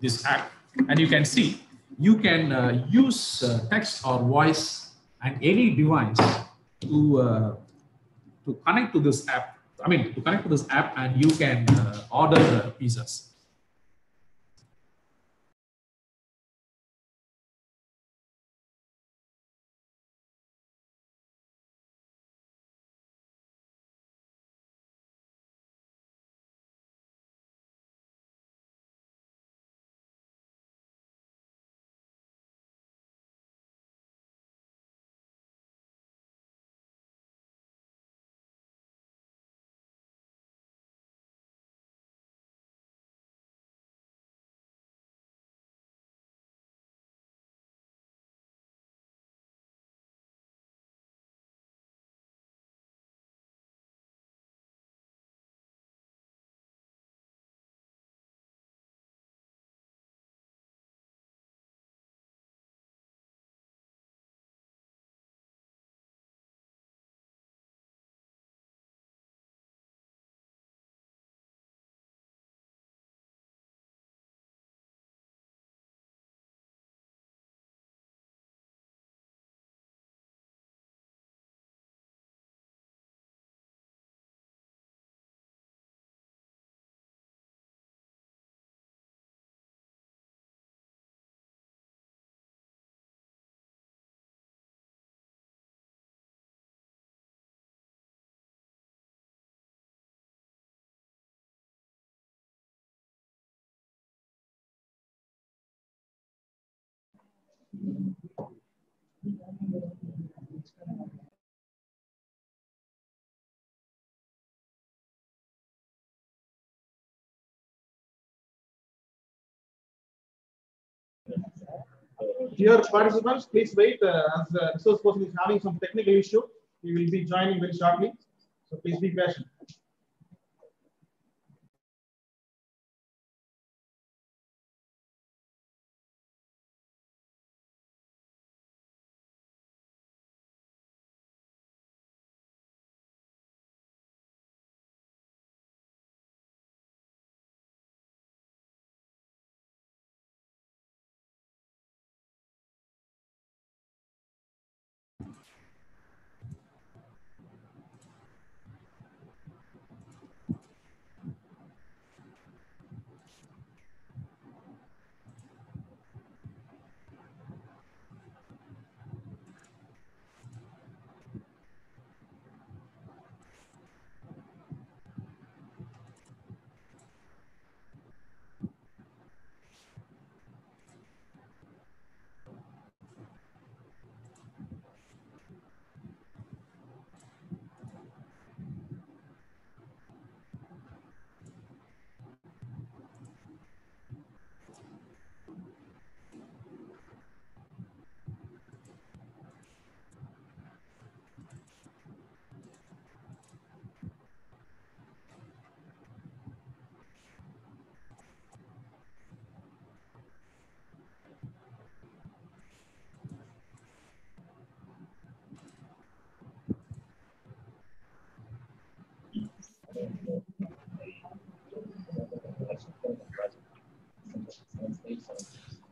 [SPEAKER 8] this app, and you can see you can uh, use uh, text or voice and any device to uh, to connect to this app. I mean, to connect to this app, and you can uh, order uh, pizzas.
[SPEAKER 1] Dear participants, please wait uh, as the resource person is having some technical issue. He will be joining very shortly. So please be patient.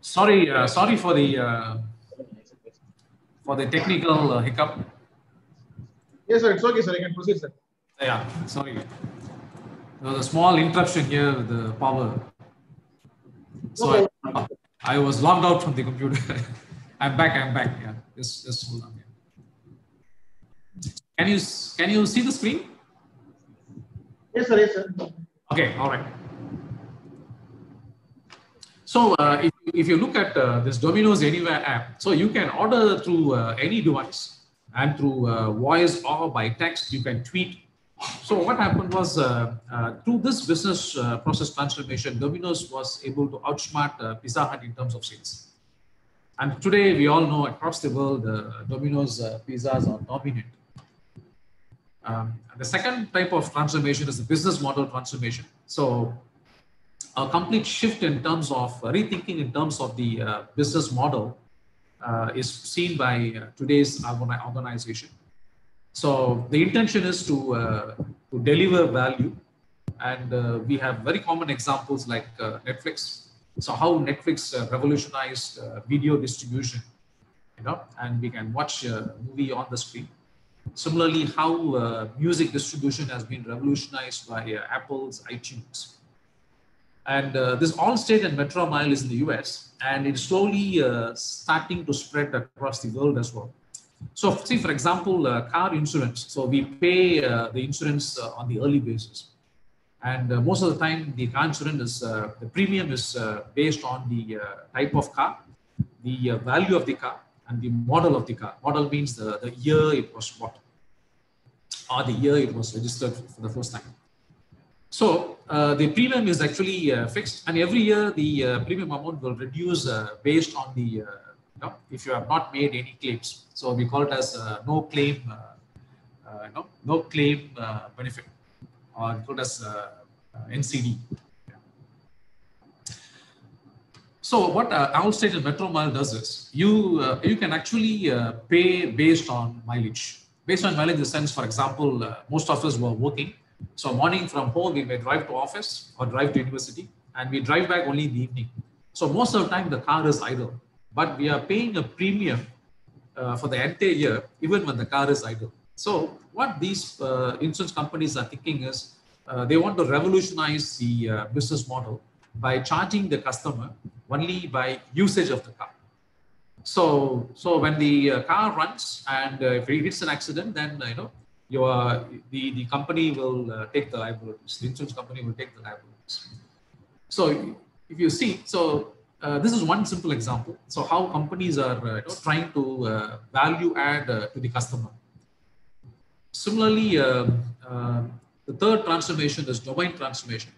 [SPEAKER 8] Sorry, uh, sorry for the uh, for the technical uh, hiccup.
[SPEAKER 1] Yes, sir. It's okay, sir. You can proceed, sir.
[SPEAKER 8] Yeah, sorry. There was a small interruption here with the power. So I, I was logged out from the computer. I'm back. I'm back. Yeah, just just hold on. Yeah. Can you can you see the screen?
[SPEAKER 1] Yes, sir. Yes, sir.
[SPEAKER 8] Okay, all right. So uh, if, if you look at uh, this Domino's AnyWare app, so you can order through uh, any device and through uh, voice or by text, you can tweet. So what happened was uh, uh, through this business process transformation, Domino's was able to outsmart Pizza Hut in terms of sales. And today we all know across the world, Domino's pizzas are dominant. Um, the second type of transformation is the business model transformation. So a complete shift in terms of uh, rethinking in terms of the uh, business model uh, is seen by uh, today's organization. So the intention is to, uh, to deliver value. And uh, we have very common examples like Netflix. So how Netflix revolutionized video distribution, you know, and we can watch a movie on the screen. Similarly, how uh, music distribution has been revolutionized by uh, Apple's iTunes. And uh, this Allstate and Metromile is in the US, and it's slowly uh, starting to spread across the world as well. So, see, for example, uh, car insurance. So, we pay uh, the insurance uh, on the early basis. And most of the time, the car insurance is the premium is based on the type of car, the value of the car, and the model of the car. Model means the, the year it was bought or the year it was registered for the first time. So uh, the premium is actually uh, fixed, and every year the uh, premium amount will reduce uh, based on the uh, you know, if you have not made any claims. So we call it as uh, no claim, no, no claim benefit, or called as NCD. So what uh, and Metromile does is you uh, you can actually uh, pay based on mileage. Based on mileage, in the sense, for example, uh, most of us were working. So morning from home, we may drive to office or drive to university, and we drive back only in the evening. So most of the time, the car is idle, but we are paying a premium uh, for the entire year, even when the car is idle. So what these uh, insurance companies are thinking is uh, they want to revolutionize the business model by charging the customer only by usage of the car. So, so when the uh, car runs and uh, if it hits an accident, then uh, you know your the the company will uh, take the liabilities. The insurance company will take the liabilities. So if you see, so uh, this is one simple example. So how companies are you know, trying to value add to the customer. Similarly, um, the third transformation is domain transformation.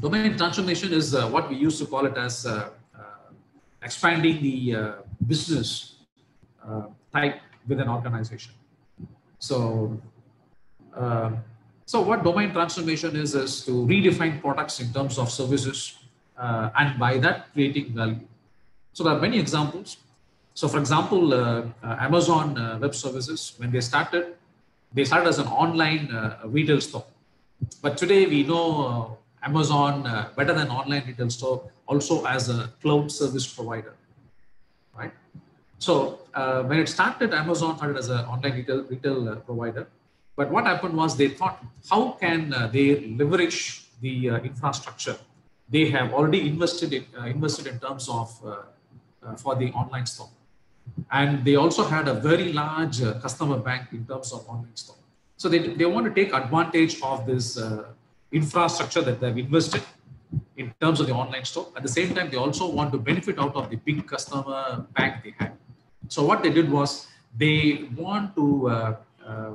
[SPEAKER 8] Domain transformation is uh, what we used to call it as uh, uh, expanding the uh, business uh, type with an organization. So, so what domain transformation is is to redefine products in terms of services, and by that creating value. So there are many examples. So, for example, Amazon Web Services when they started, they started as an online retail store, but today we know Amazon uh, better than online retail store also as a cloud service provider, right? So uh, when it started, Amazon started as an online retail retail uh, provider. But what happened was they thought, how can uh, they leverage the uh, infrastructure they have already invested in uh, invested in terms of for the online store, and they also had a very large customer bank in terms of online store. So they, they want to take advantage of this uh, infrastructure that they've invested in terms of the online store. At the same time, they also want to benefit out of the big customer bank they had. So what they did was they want to uh, uh,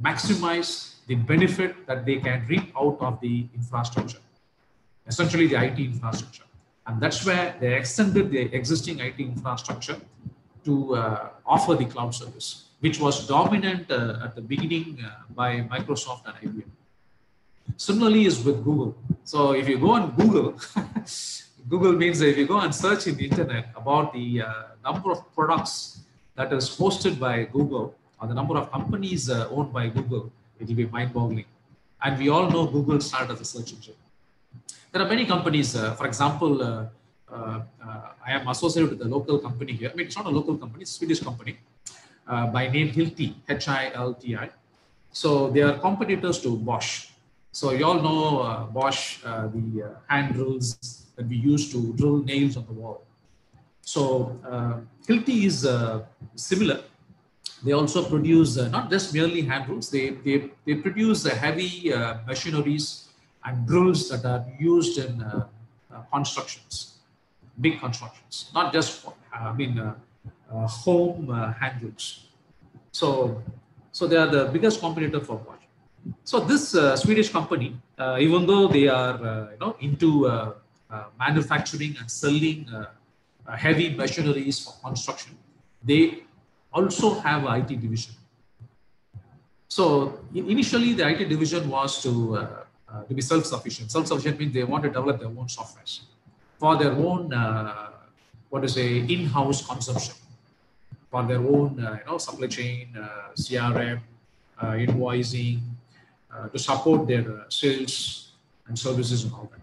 [SPEAKER 8] maximize the benefit that they can reap out of the infrastructure, essentially the IT infrastructure. And that's where they extended the existing IT infrastructure to uh, offer the cloud service, which was dominant uh, at the beginning uh, by Microsoft and IBM. Similarly is with Google. So if you go on Google, Google means if you go and search in the internet about the uh, number of products that is hosted by Google or the number of companies uh, owned by Google, it will be mind-boggling. And we all know Google started as a search engine. There are many companies, uh, for example, uh, uh, uh, I am associated with a local company here. I mean, it's not a local company, it's a Swedish company by name Hilti, H-I-L-T-I. So they are competitors to Bosch. So you all know uh, Bosch, uh, the uh, hand drills that we use to drill nails on the wall. So uh, Hilti is uh, similar. They also produce uh, not just merely hand drills, they, they, they produce uh, heavy machineries and drills that are used in constructions, big constructions, not just, I mean, home hand drills. So, so they are the biggest competitor for Bosch. So this uh, Swedish company, uh, even though they are uh, you know into uh, uh, manufacturing and selling uh, heavy machineries for construction, they also have a IT division. So in- initially, the IT division was to to be self-sufficient. Self-sufficient means they want to develop their own software for their own what is a in-house consumption for their own you know supply chain, CRM, invoicing, uh, to support their uh, sales and services and all that.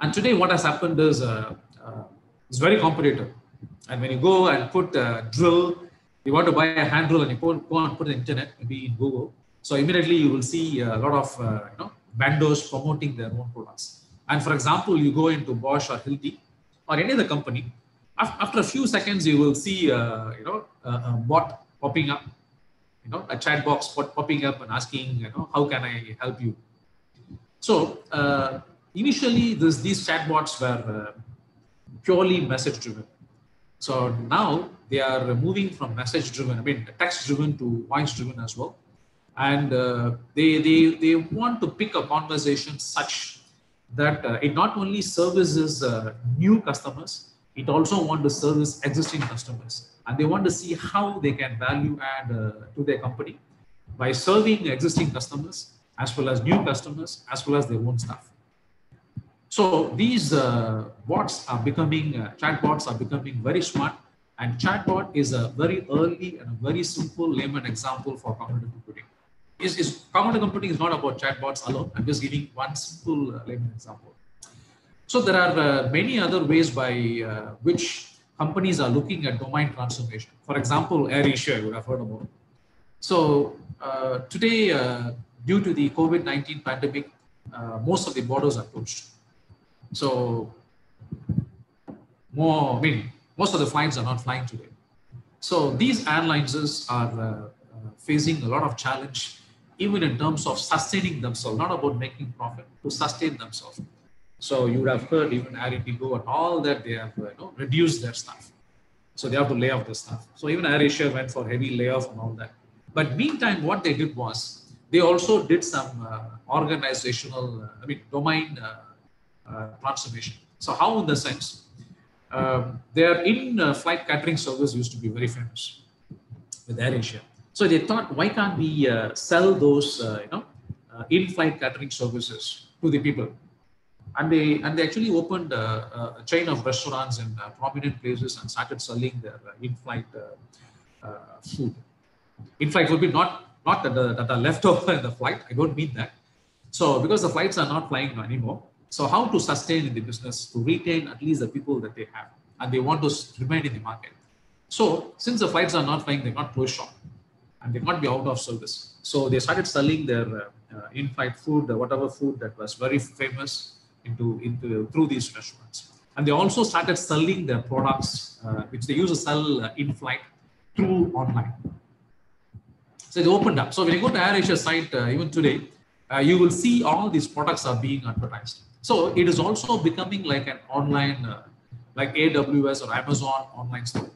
[SPEAKER 8] And today, what has happened is uh, uh, it's very competitive. And when you go and put drill, you want to buy a hand drill and you go and put it internet, maybe in Google. So immediately you will see a lot of you know vendors promoting their own products. And for example, you go into Bosch or Hilti or any other company. After a few seconds, you will see uh, you know a bot popping up you know, a chat box pop- popping up and asking, you know, how can I help you? So uh, initially, this, these chatbots were uh, purely message driven. So now they are moving from message driven, I mean, text driven to voice driven as well. And uh, they, they, they want to pick a conversation such that uh, it not only services uh, new customers, it also want to service existing customers. And they want to see how they can value add uh, to their company by serving existing customers as well as new customers as well as their own staff. So these uh, bots are becoming, uh, chatbots are becoming very smart and chatbot is a very early and a very simple layman example for cognitive computing. Is, cognitive computing is not about chatbots alone. I'm just giving one simple uh, layman example. So there are uh, many other ways by uh, which companies are looking at domain transformation. For example, AirAsia, you would have heard about. So uh, today, uh, due to the COVID-19 pandemic, uh, most of the borders are closed. So more, I mean, most of the flights are not flying today. So these airlines are uh, facing a lot of challenge, even in terms of sustaining themselves, not about making profit, to sustain themselves. So you would have heard even Air Indigo and all that they have you know, reduced their staff. So they have to lay off the staff. So even Air Asia went for heavy layoff and all that. But meantime, what they did was they also did some uh, organizational, uh, I mean, domain uh, uh, transformation. So how in the sense, um, their in-flight catering service used to be very famous with Air Asia. So they thought, why can't we uh, sell those, uh, you know, in-flight catering services to the people? And they and they actually opened a, a chain of restaurants in uh, prominent places and started selling their uh, in-flight uh, uh, food. In-flight would be not not that, the, that are left over in the flight. I don't mean that. So because the flights are not flying anymore, so how to sustain in the business to retain at least the people that they have, and they want to remain in the market. So since the flights are not flying, they not close shop, and they not be out of service. So they started selling their uh, uh, in-flight food, uh, whatever food that was very famous, into into through these restaurants. And they also started selling their products, uh, which they used to sell uh, in-flight through online. So they opened up. So when you go to AirAsia site, uh, even today, uh, you will see all these products are being advertised. So it is also becoming like an online, uh, like AWS or Amazon online store.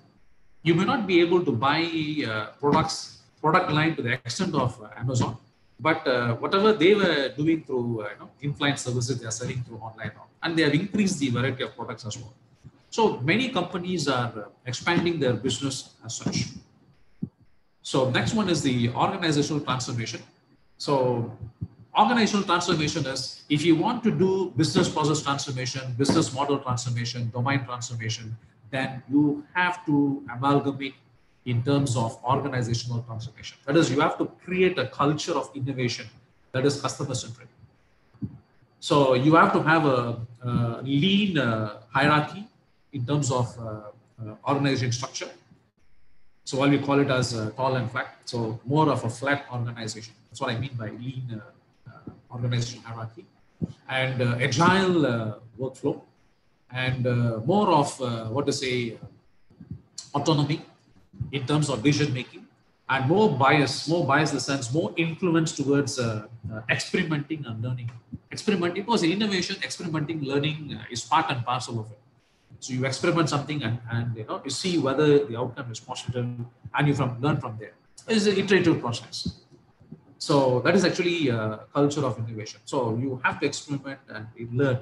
[SPEAKER 8] You may not be able to buy uh, products, product line to the extent of Amazon, but uh, whatever they were doing through uh, you know, in-flight services, they are selling through online and they have increased the variety of products as well. So many companies are uh, expanding their business as such. So next one is the organizational transformation. So organizational transformation is if you want to do business process transformation, business model transformation, domain transformation, then you have to amalgamate in terms of organizational transformation. That is, you have to create a culture of innovation that is customer centric. So you have to have a, a lean uh, hierarchy in terms of uh, uh, organization structure. So while we call it as uh, tall and flat, so more of a flat organization. That's what I mean by lean uh, uh, organization hierarchy and agile workflow and more of what to say autonomy in terms of vision making and more bias, more bias in the sense, more influence towards uh, uh, experimenting and learning. Experimenting, because in innovation, experimenting, learning uh, is part and parcel of it. So you experiment something and, and you know you see whether the outcome is positive and you from learn from there. It's an iterative process. So that is actually a culture of innovation. So you have to experiment and learn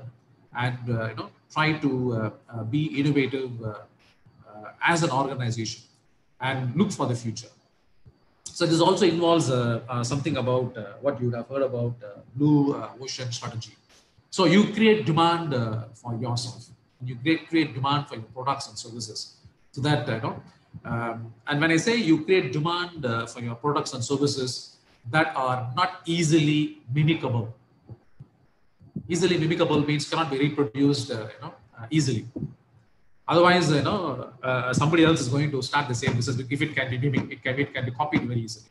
[SPEAKER 8] and uh, you know try to uh, uh, be innovative uh, uh, as an organization and look for the future. So this also involves uh, uh, something about uh, what you would have heard about uh, blue uh, ocean strategy. So you create demand uh, for yourself. You create, create demand for your products and services. So that you know, um, and when I say you create demand for your products and services that are not easily mimicable. Easily mimicable means cannot be reproduced, you know, easily. Otherwise, you know, uh, somebody else is going to start the same business. If it can be mimicked, it can, it can be copied very easily.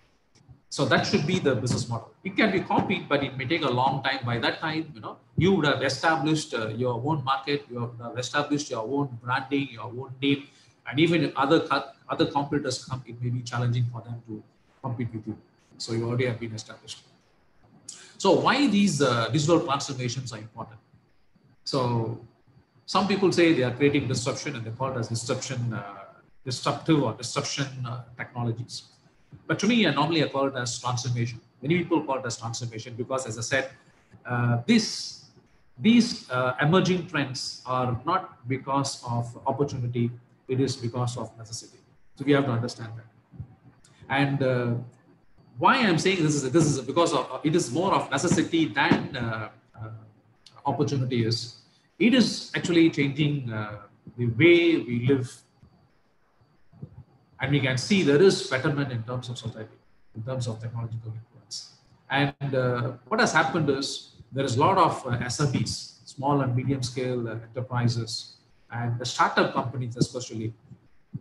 [SPEAKER 8] So that should be the business model. It can be copied, but it may take a long time. By that time, you know, you would have established uh, your own market, you would have established your own branding, your own name, and even if other other competitors come, it may be challenging for them to compete with you. So you already have been established. So why these uh, digital transformations are important? So some people say they are creating disruption, and they call it as disruption, uh, disruptive or disruption uh, technologies. But to me, I normally I call it as transformation. Many people call it as transformation because, as I said, uh, this these uh, emerging trends are not because of opportunity; it is because of necessity. So we have to understand that. And uh, why I'm saying this is this is because of it is more of necessity than uh, uh, opportunity is. It is actually changing uh, the way we live and we can see there is betterment in terms of society, in terms of technological influence. And uh, what has happened is there is a lot of uh, SMEs, small and medium scale uh, enterprises, and the startup companies especially,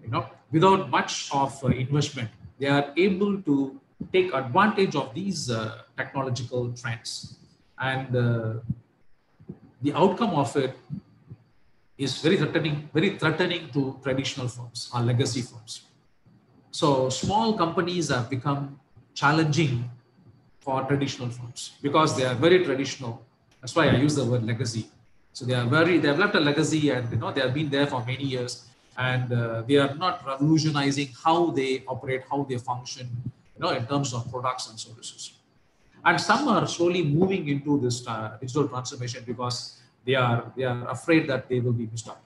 [SPEAKER 8] you know, without much of uh, investment, they are able to take advantage of these uh, technological trends. And uh, the outcome of it is very threatening, very threatening to traditional firms or legacy firms. So small companies have become challenging for traditional firms because they are very traditional. That's why I use the word legacy. So they are very, they have left a legacy and, you know, they have been there for many years and uh, they are not revolutionizing how they operate, how they function, you know, in terms of products and services. And some are slowly moving into this uh, digital transformation because they are, they are afraid that they will be missed out.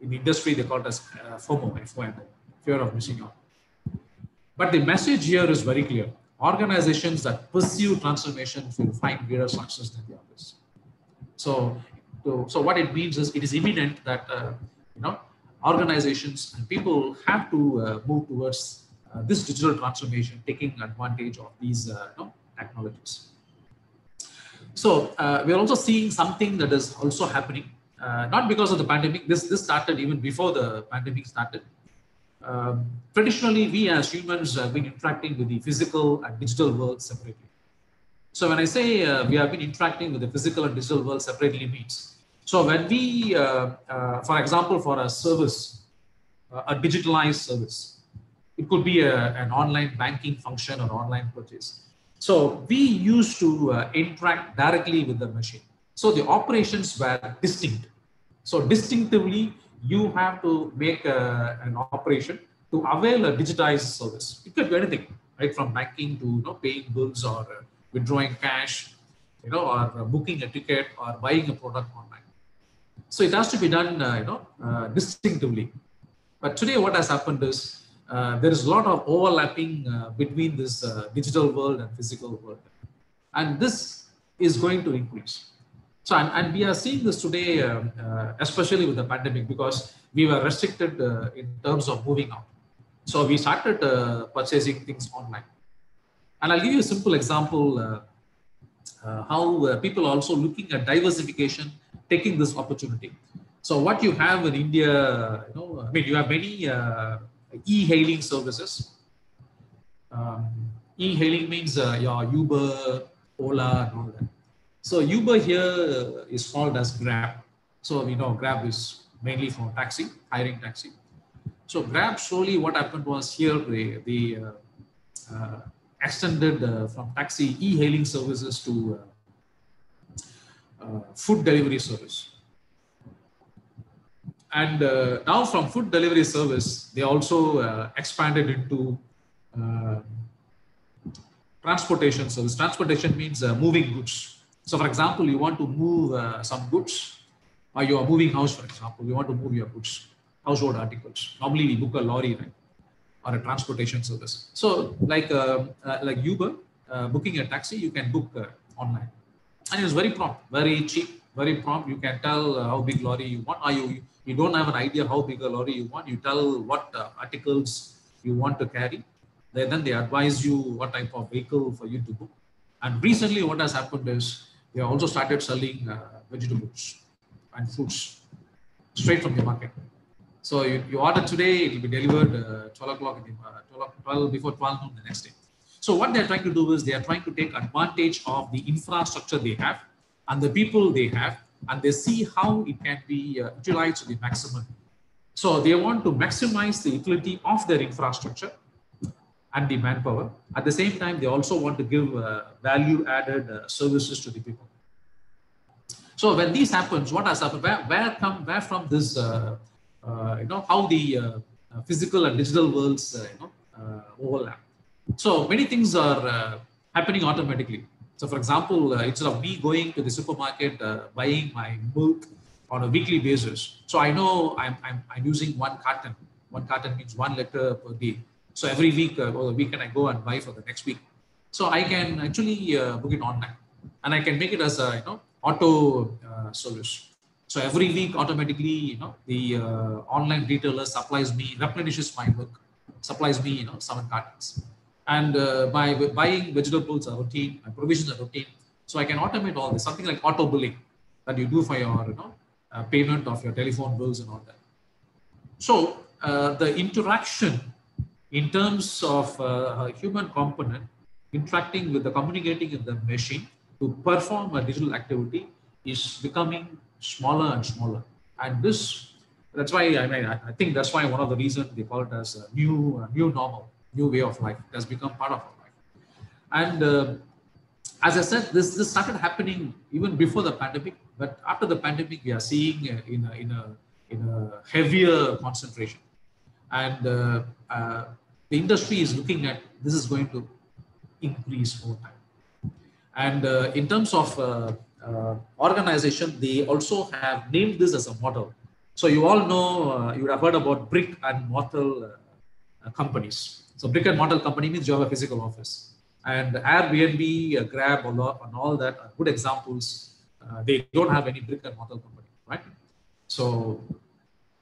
[SPEAKER 8] In the industry, they call it as uh, FOMO, FOMO, fear of missing out. But the message here is very clear. Organizations that pursue transformation will find greater success than the others. So, so, so what it means is it is imminent that uh, you know organizations and people have to uh, move towards uh, this digital transformation, taking advantage of these uh, you know, technologies. So uh, we are also seeing something that is also happening, uh, not because of the pandemic. This this started even before the pandemic started. Um, traditionally, we as humans have been interacting with the physical and digital world separately. So when I say uh, we have been interacting with the physical and digital world separately means, so when we, uh, uh, for example, for a service, uh, a digitalized service, it could be a, an online banking function or online purchase. So we used to uh, interact directly with the machine. So the operations were distinct. So distinctively, you have to make a, an operation to avail a digitized service. It could be anything, right? From banking to you know, paying bills or uh, withdrawing cash, you know, or uh, booking a ticket or buying a product online. So it has to be done, uh, you know, uh, distinctively. But today, what has happened is uh, there is a lot of overlapping uh, between this uh, digital world and physical world, and this is going to increase. So, and, and we are seeing this today, um, uh, especially with the pandemic, because we were restricted uh, in terms of moving out. So we started purchasing things online. And I'll give you a simple example how people are also looking at diversification, taking this opportunity. So what you have in India, you know, I mean, you have many e-hailing services. Um, e-hailing means uh, your Uber, Ola, and all that. So Uber here is called as Grab. So we know Grab is mainly for taxi, hiring taxi. So Grab slowly what happened was here they, uh, uh, extended uh, from taxi e-hailing services to uh, uh, food delivery service. And uh, now from food delivery service, they also uh, expanded into uh, transportation service. Transportation means uh, moving goods. So for example, you want to move uh, some goods or you are moving house, for example, you want to move your goods, household articles. Normally we book a lorry, right? Or a transportation service. So like, uh, like Uber, booking a taxi, you can book online. And it's very prompt, very cheap, very prompt. You can tell how big lorry you want. Or you, you don't have an idea how big a lorry you want. You tell what uh, articles you want to carry. Then, they advise you what type of vehicle for you to book. And recently what has happened is they also started selling uh, vegetables and fruits straight from the market. So you, you order today, it will be delivered uh, 12 o'clock, uh, 12, 12 before 12 noon the next day. So what they're trying to do is they are trying to take advantage of the infrastructure they have and the people they have, and they see how it can be uh, utilized to the maximum. So they want to maximize the utility of their infrastructure and the manpower. At the same time, they also want to give uh, value-added uh, services to the people. So when this happens, what has happened? Where, where come where from this? Uh, uh, you know how the uh, physical and digital worlds you know overlap. So many things are happening automatically. So for example, uh, instead of me going to the supermarket uh, buying my milk on a weekly basis, so I know I'm, I'm, I'm using one carton. One carton means one liter per day. So every week uh, or the weekend I go and buy for the next week. So I can actually uh, book it online, and I can make it as a you know auto uh, service. So every week automatically, you know, the uh, online retailer supplies me, replenishes my milk, supplies me, you know, seven cartons. And uh, my buying vegetables are routine, my provisions are routine. So I can automate all this, something like auto billing that you do for your, you know, uh, payment of your telephone bills and all that. So uh, the interaction in terms of uh, a human component interacting with the communicating with the machine to perform a digital activity is becoming smaller and smaller. And this, that's why I mean, I I think that's why one of the reasons they call it as a new, a new normal, new way of life. It has become part of our life. And uh, as I said, this, this started happening even before the pandemic, but after the pandemic, we are seeing in a, in a, in a heavier concentration. And uh, uh, the industry is looking at this is going to increase over time. And uh, in terms of uh, uh, organization, they also have named this as a model. So you all know, you have heard about brick and mortar companies. So brick and mortar company means you have a physical office. And Airbnb, uh, Grab, and all that are good examples. Uh, they don't have any brick and mortar company, right? So,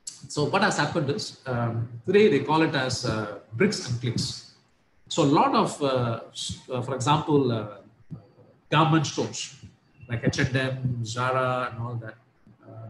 [SPEAKER 8] so what has happened is um, today they call it as uh, bricks and clicks. So a lot of, uh, uh, for example, uh, garment stores like H&M, Zara, and all that,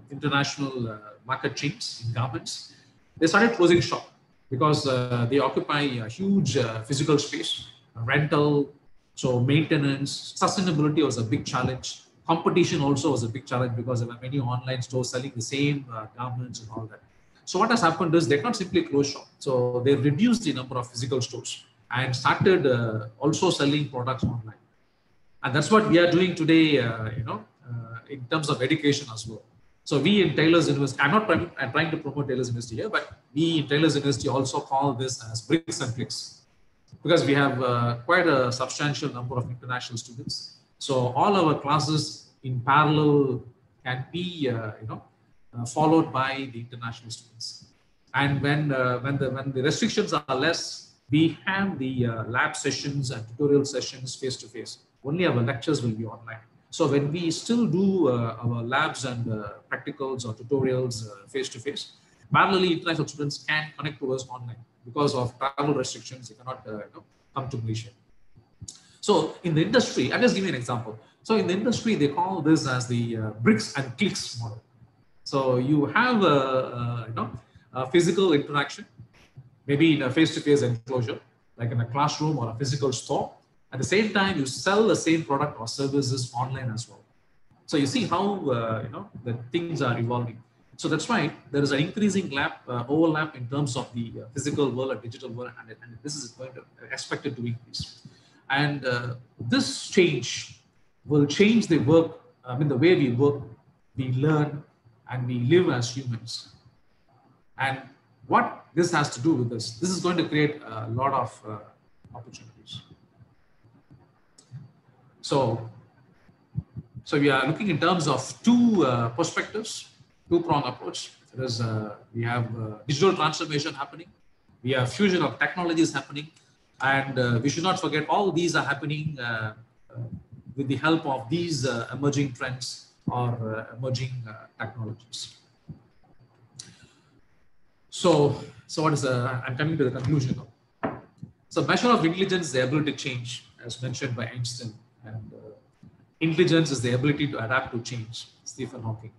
[SPEAKER 8] international market chains in garments, they started closing shop because uh, they occupy a huge uh, physical space, rental, so maintenance, sustainability was a big challenge. Competition also was a big challenge because there were many online stores selling the same uh, garments and all that. So what has happened is they can't simply close shop. So they reduced the number of physical stores and started uh, also selling products online. And that's what we are doing today, uh, you know, uh, in terms of education as well. So we in Taylor's University, I'm not trying, I'm trying to promote Taylor's University here, but we in Taylor's University also call this as bricks and clicks because we have uh, quite a substantial number of international students. So all our classes in parallel can be, uh, you know, uh, followed by the international students. And when uh, when the when the restrictions are less, we have the uh, lab sessions and tutorial sessions face to face. Only our lectures will be online. So when we still do uh, our labs and uh, practicals or tutorials face to face, parallelly international students can connect to us online because of travel restrictions. They cannot uh, you know, come to Malaysia. So in the industry, I'll just give you an example. So in the industry, they call this as the uh, bricks and clicks model. So you have a, you know a physical interaction, maybe in a face-to-face enclosure, like in a classroom or a physical store. At the same time, you sell the same product or services online as well. So you see how uh, you know the things are evolving. So that's why there is an increasing lap, uh, overlap in terms of the uh, physical world and digital world, and, and this is going to expected to increase. And uh, this change will change the work, I mean the way we work, we learn, and we live as humans. And what this has to do with this, this is going to create a lot of uh, opportunities. So, so we are looking in terms of two uh, perspectives, two-prong approach. There is, uh, we have uh, digital transformation happening, we have fusion of technologies happening, and uh, we should not forget all these are happening uh, uh, with the help of these emerging trends or emerging technologies. So, so what is the, I'm coming to the conclusion now. So measure of intelligence the ability to change, as mentioned by Einstein, and uh, intelligence is the ability to adapt to change, Stephen Hawking.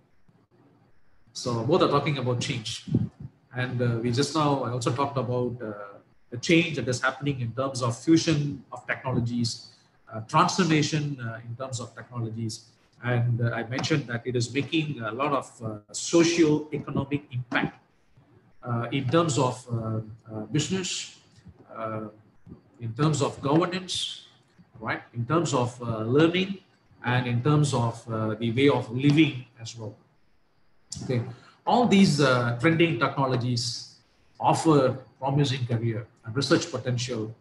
[SPEAKER 8] So both are talking about change. And uh, we just now, I also talked about uh, the change that is happening in terms of fusion of technologies, uh, transformation uh, in terms of technologies. And I mentioned that it is making a lot of socio-economic impact in terms of business, in terms of governance, right? In terms of uh, learning, and in terms of uh, the way of living as well. Okay, all these uh, trending technologies offer promising career and research potential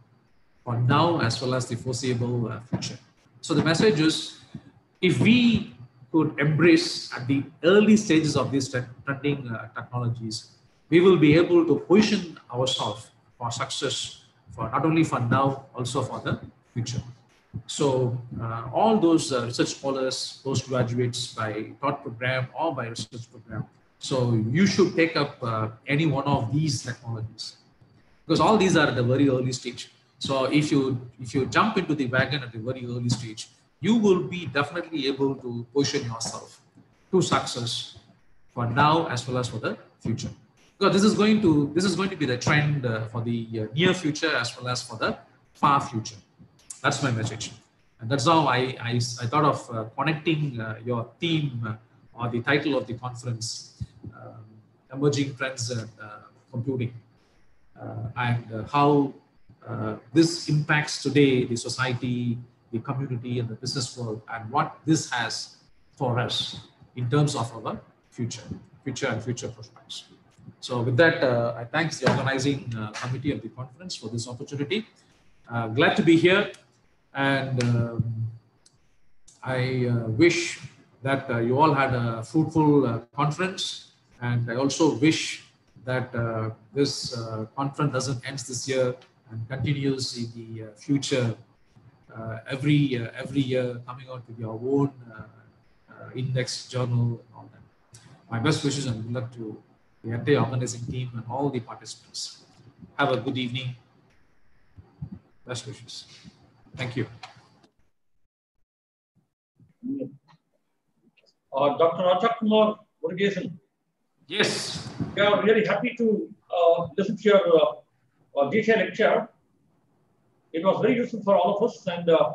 [SPEAKER 8] for now as well as the foreseeable uh, future. So the message is, if we could embrace at the early stages of these trending uh, technologies, we will be able to position ourselves for success for not only for now, also for the future. So uh, all those uh, research scholars, postgraduates by thought program or by research program. So you should take up uh, any one of these technologies because all these are at the very early stage. So if you if you jump into the wagon at the very early stage, you will be definitely able to position yourself to success for now as well as for the future. Because this is going to this is going to be the trend uh, for the uh, near future as well as for the far future. That's my message. And that's how I, I, I thought of uh, connecting uh, your theme uh, or the title of the conference, um, Emerging Trends in uh, Computing, uh, and how this impacts today the society the community and the business world and what this has for us in terms of our future, future and future prospects. So with that, uh, I thank the organizing uh, committee of the conference for this opportunity. Uh, glad to be here and um, I uh, wish that uh, you all had a fruitful uh, conference and I also wish that uh, this uh, conference doesn't end this year and continues in the uh, future uh, every uh, every year coming out with your own uh, uh, index journal and all that. My best wishes and good luck to the entire organizing team and all the participants. Have a good evening. Best wishes. Thank you.
[SPEAKER 6] Uh, Dr. Rajak Kumar Murugesan,
[SPEAKER 8] Yes.
[SPEAKER 6] we are really happy to uh, listen to your uh, uh, detailed lecture. It was very useful for all of us and uh,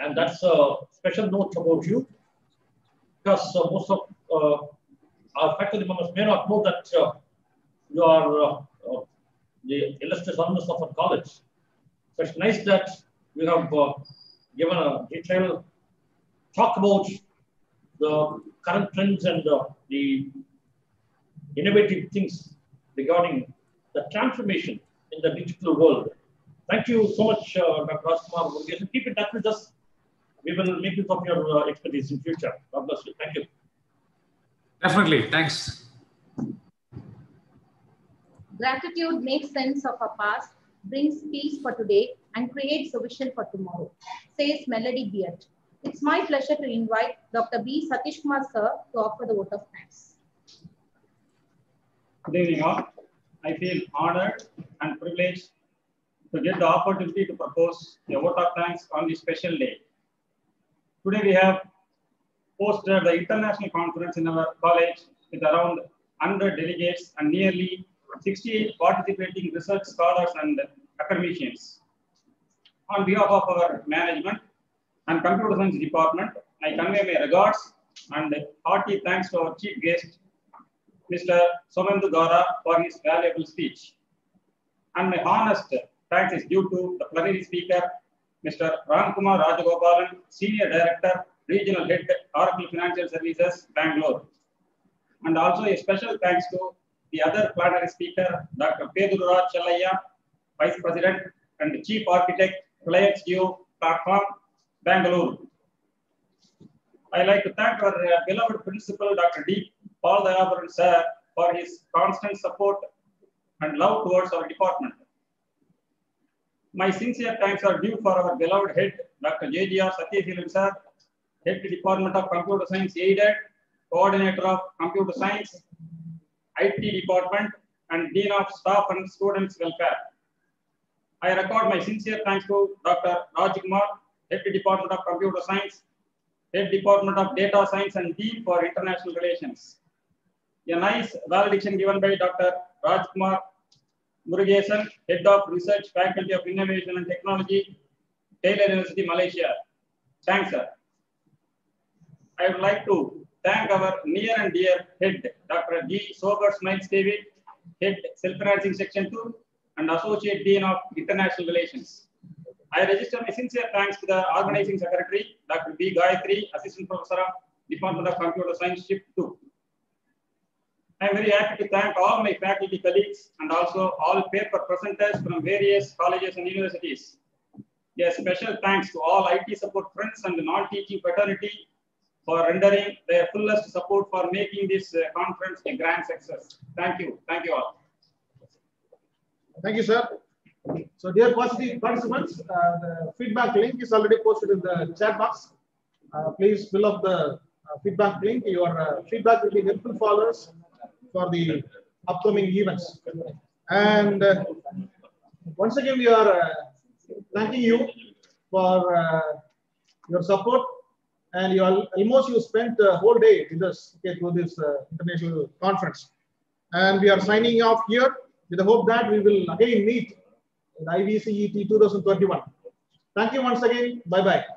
[SPEAKER 6] and that's a special note about you because uh, most of uh, our faculty members may not know that uh, you are uh, uh, the illustrious alumnus of our college. So it's nice that you have uh, given a detailed talk about the current trends and the innovative things regarding the transformation in the digital world. Thank you so much, uh, Dr. Rajkumar. Keep in touch with us. We will make use of your uh, expertise in future. God bless you. Thank you.
[SPEAKER 8] Definitely. Thanks.
[SPEAKER 2] Gratitude makes sense of our past, brings peace for today, and creates a vision for tomorrow, says Melody Beattie. It's my pleasure to invite Dr. B. Satish Kumar sir to offer the vote of thanks.
[SPEAKER 7] Good evening all. I feel honored and privileged to get the opportunity to propose a vote of thanks on this special day. Today we have hosted the international conference in our college with around 100 delegates and nearly 68 participating research scholars and academicians. On behalf of our management and computer science department, I convey my regards and hearty thanks to our chief guest, Mr. Somendu Gara, for his valuable speech. And my honest thanks is due to the plenary speaker, Mr. Ramkumar Rajagopalan, Senior Director, Regional Head, Oracle Financial Services, Bangalore. And also a special thanks to the other plenary speaker, Dr. Peduraj Chalaya, Vice President and Chief Architect, Reliance Jio Platform, Bangalore. I like to thank our uh, beloved principal, Dr. D. Paul Dhayabaran sir, for his constant support and love towards our department. My sincere thanks are due for our beloved head, Dr. J.G.R. Sathiaseelan sir, Head Department of Computer Science aided, Coordinator of Computer Science, IT Department, and Dean of Staff and Students Welfare. I record my sincere thanks to Dr. Raj Kumar, Head Department of Computer Science, Head Department of Data Science, and Dean for International Relations. A nice valediction given by Dr. Raj Kumar Murugesan, Head of Research, Faculty of Innovation and Technology, Taylor University, Malaysia. Thanks, sir. I would like to thank our near and dear head, Dr. G. Sober Smiles David, Head Self-Financing Section 2, and Associate Dean of International Relations. I register my sincere thanks to the Organizing Secretary, Dr. B. Gayatri, Assistant Professor of Department of Computer Science, Shift 2. I am very happy to thank all my faculty colleagues and also all paper presenters from various colleges and universities. A special thanks to all IT support friends and non-teaching fraternity for rendering their fullest support for making this uh, conference a grand success. Thank you. Thank you all.
[SPEAKER 1] Thank you, sir. So, dear positive participants, uh, the feedback link is already posted in the chat box. Uh, please fill up the uh, feedback link. Your uh, feedback will be helpful for us for the upcoming events. And uh, once again, we are thanking you for your support. And you all, almost you spent the whole day with us okay, through this uh, international conference. And we are signing off here with the hope that we will again meet in IVCET 2021. Thank you once again. Bye bye.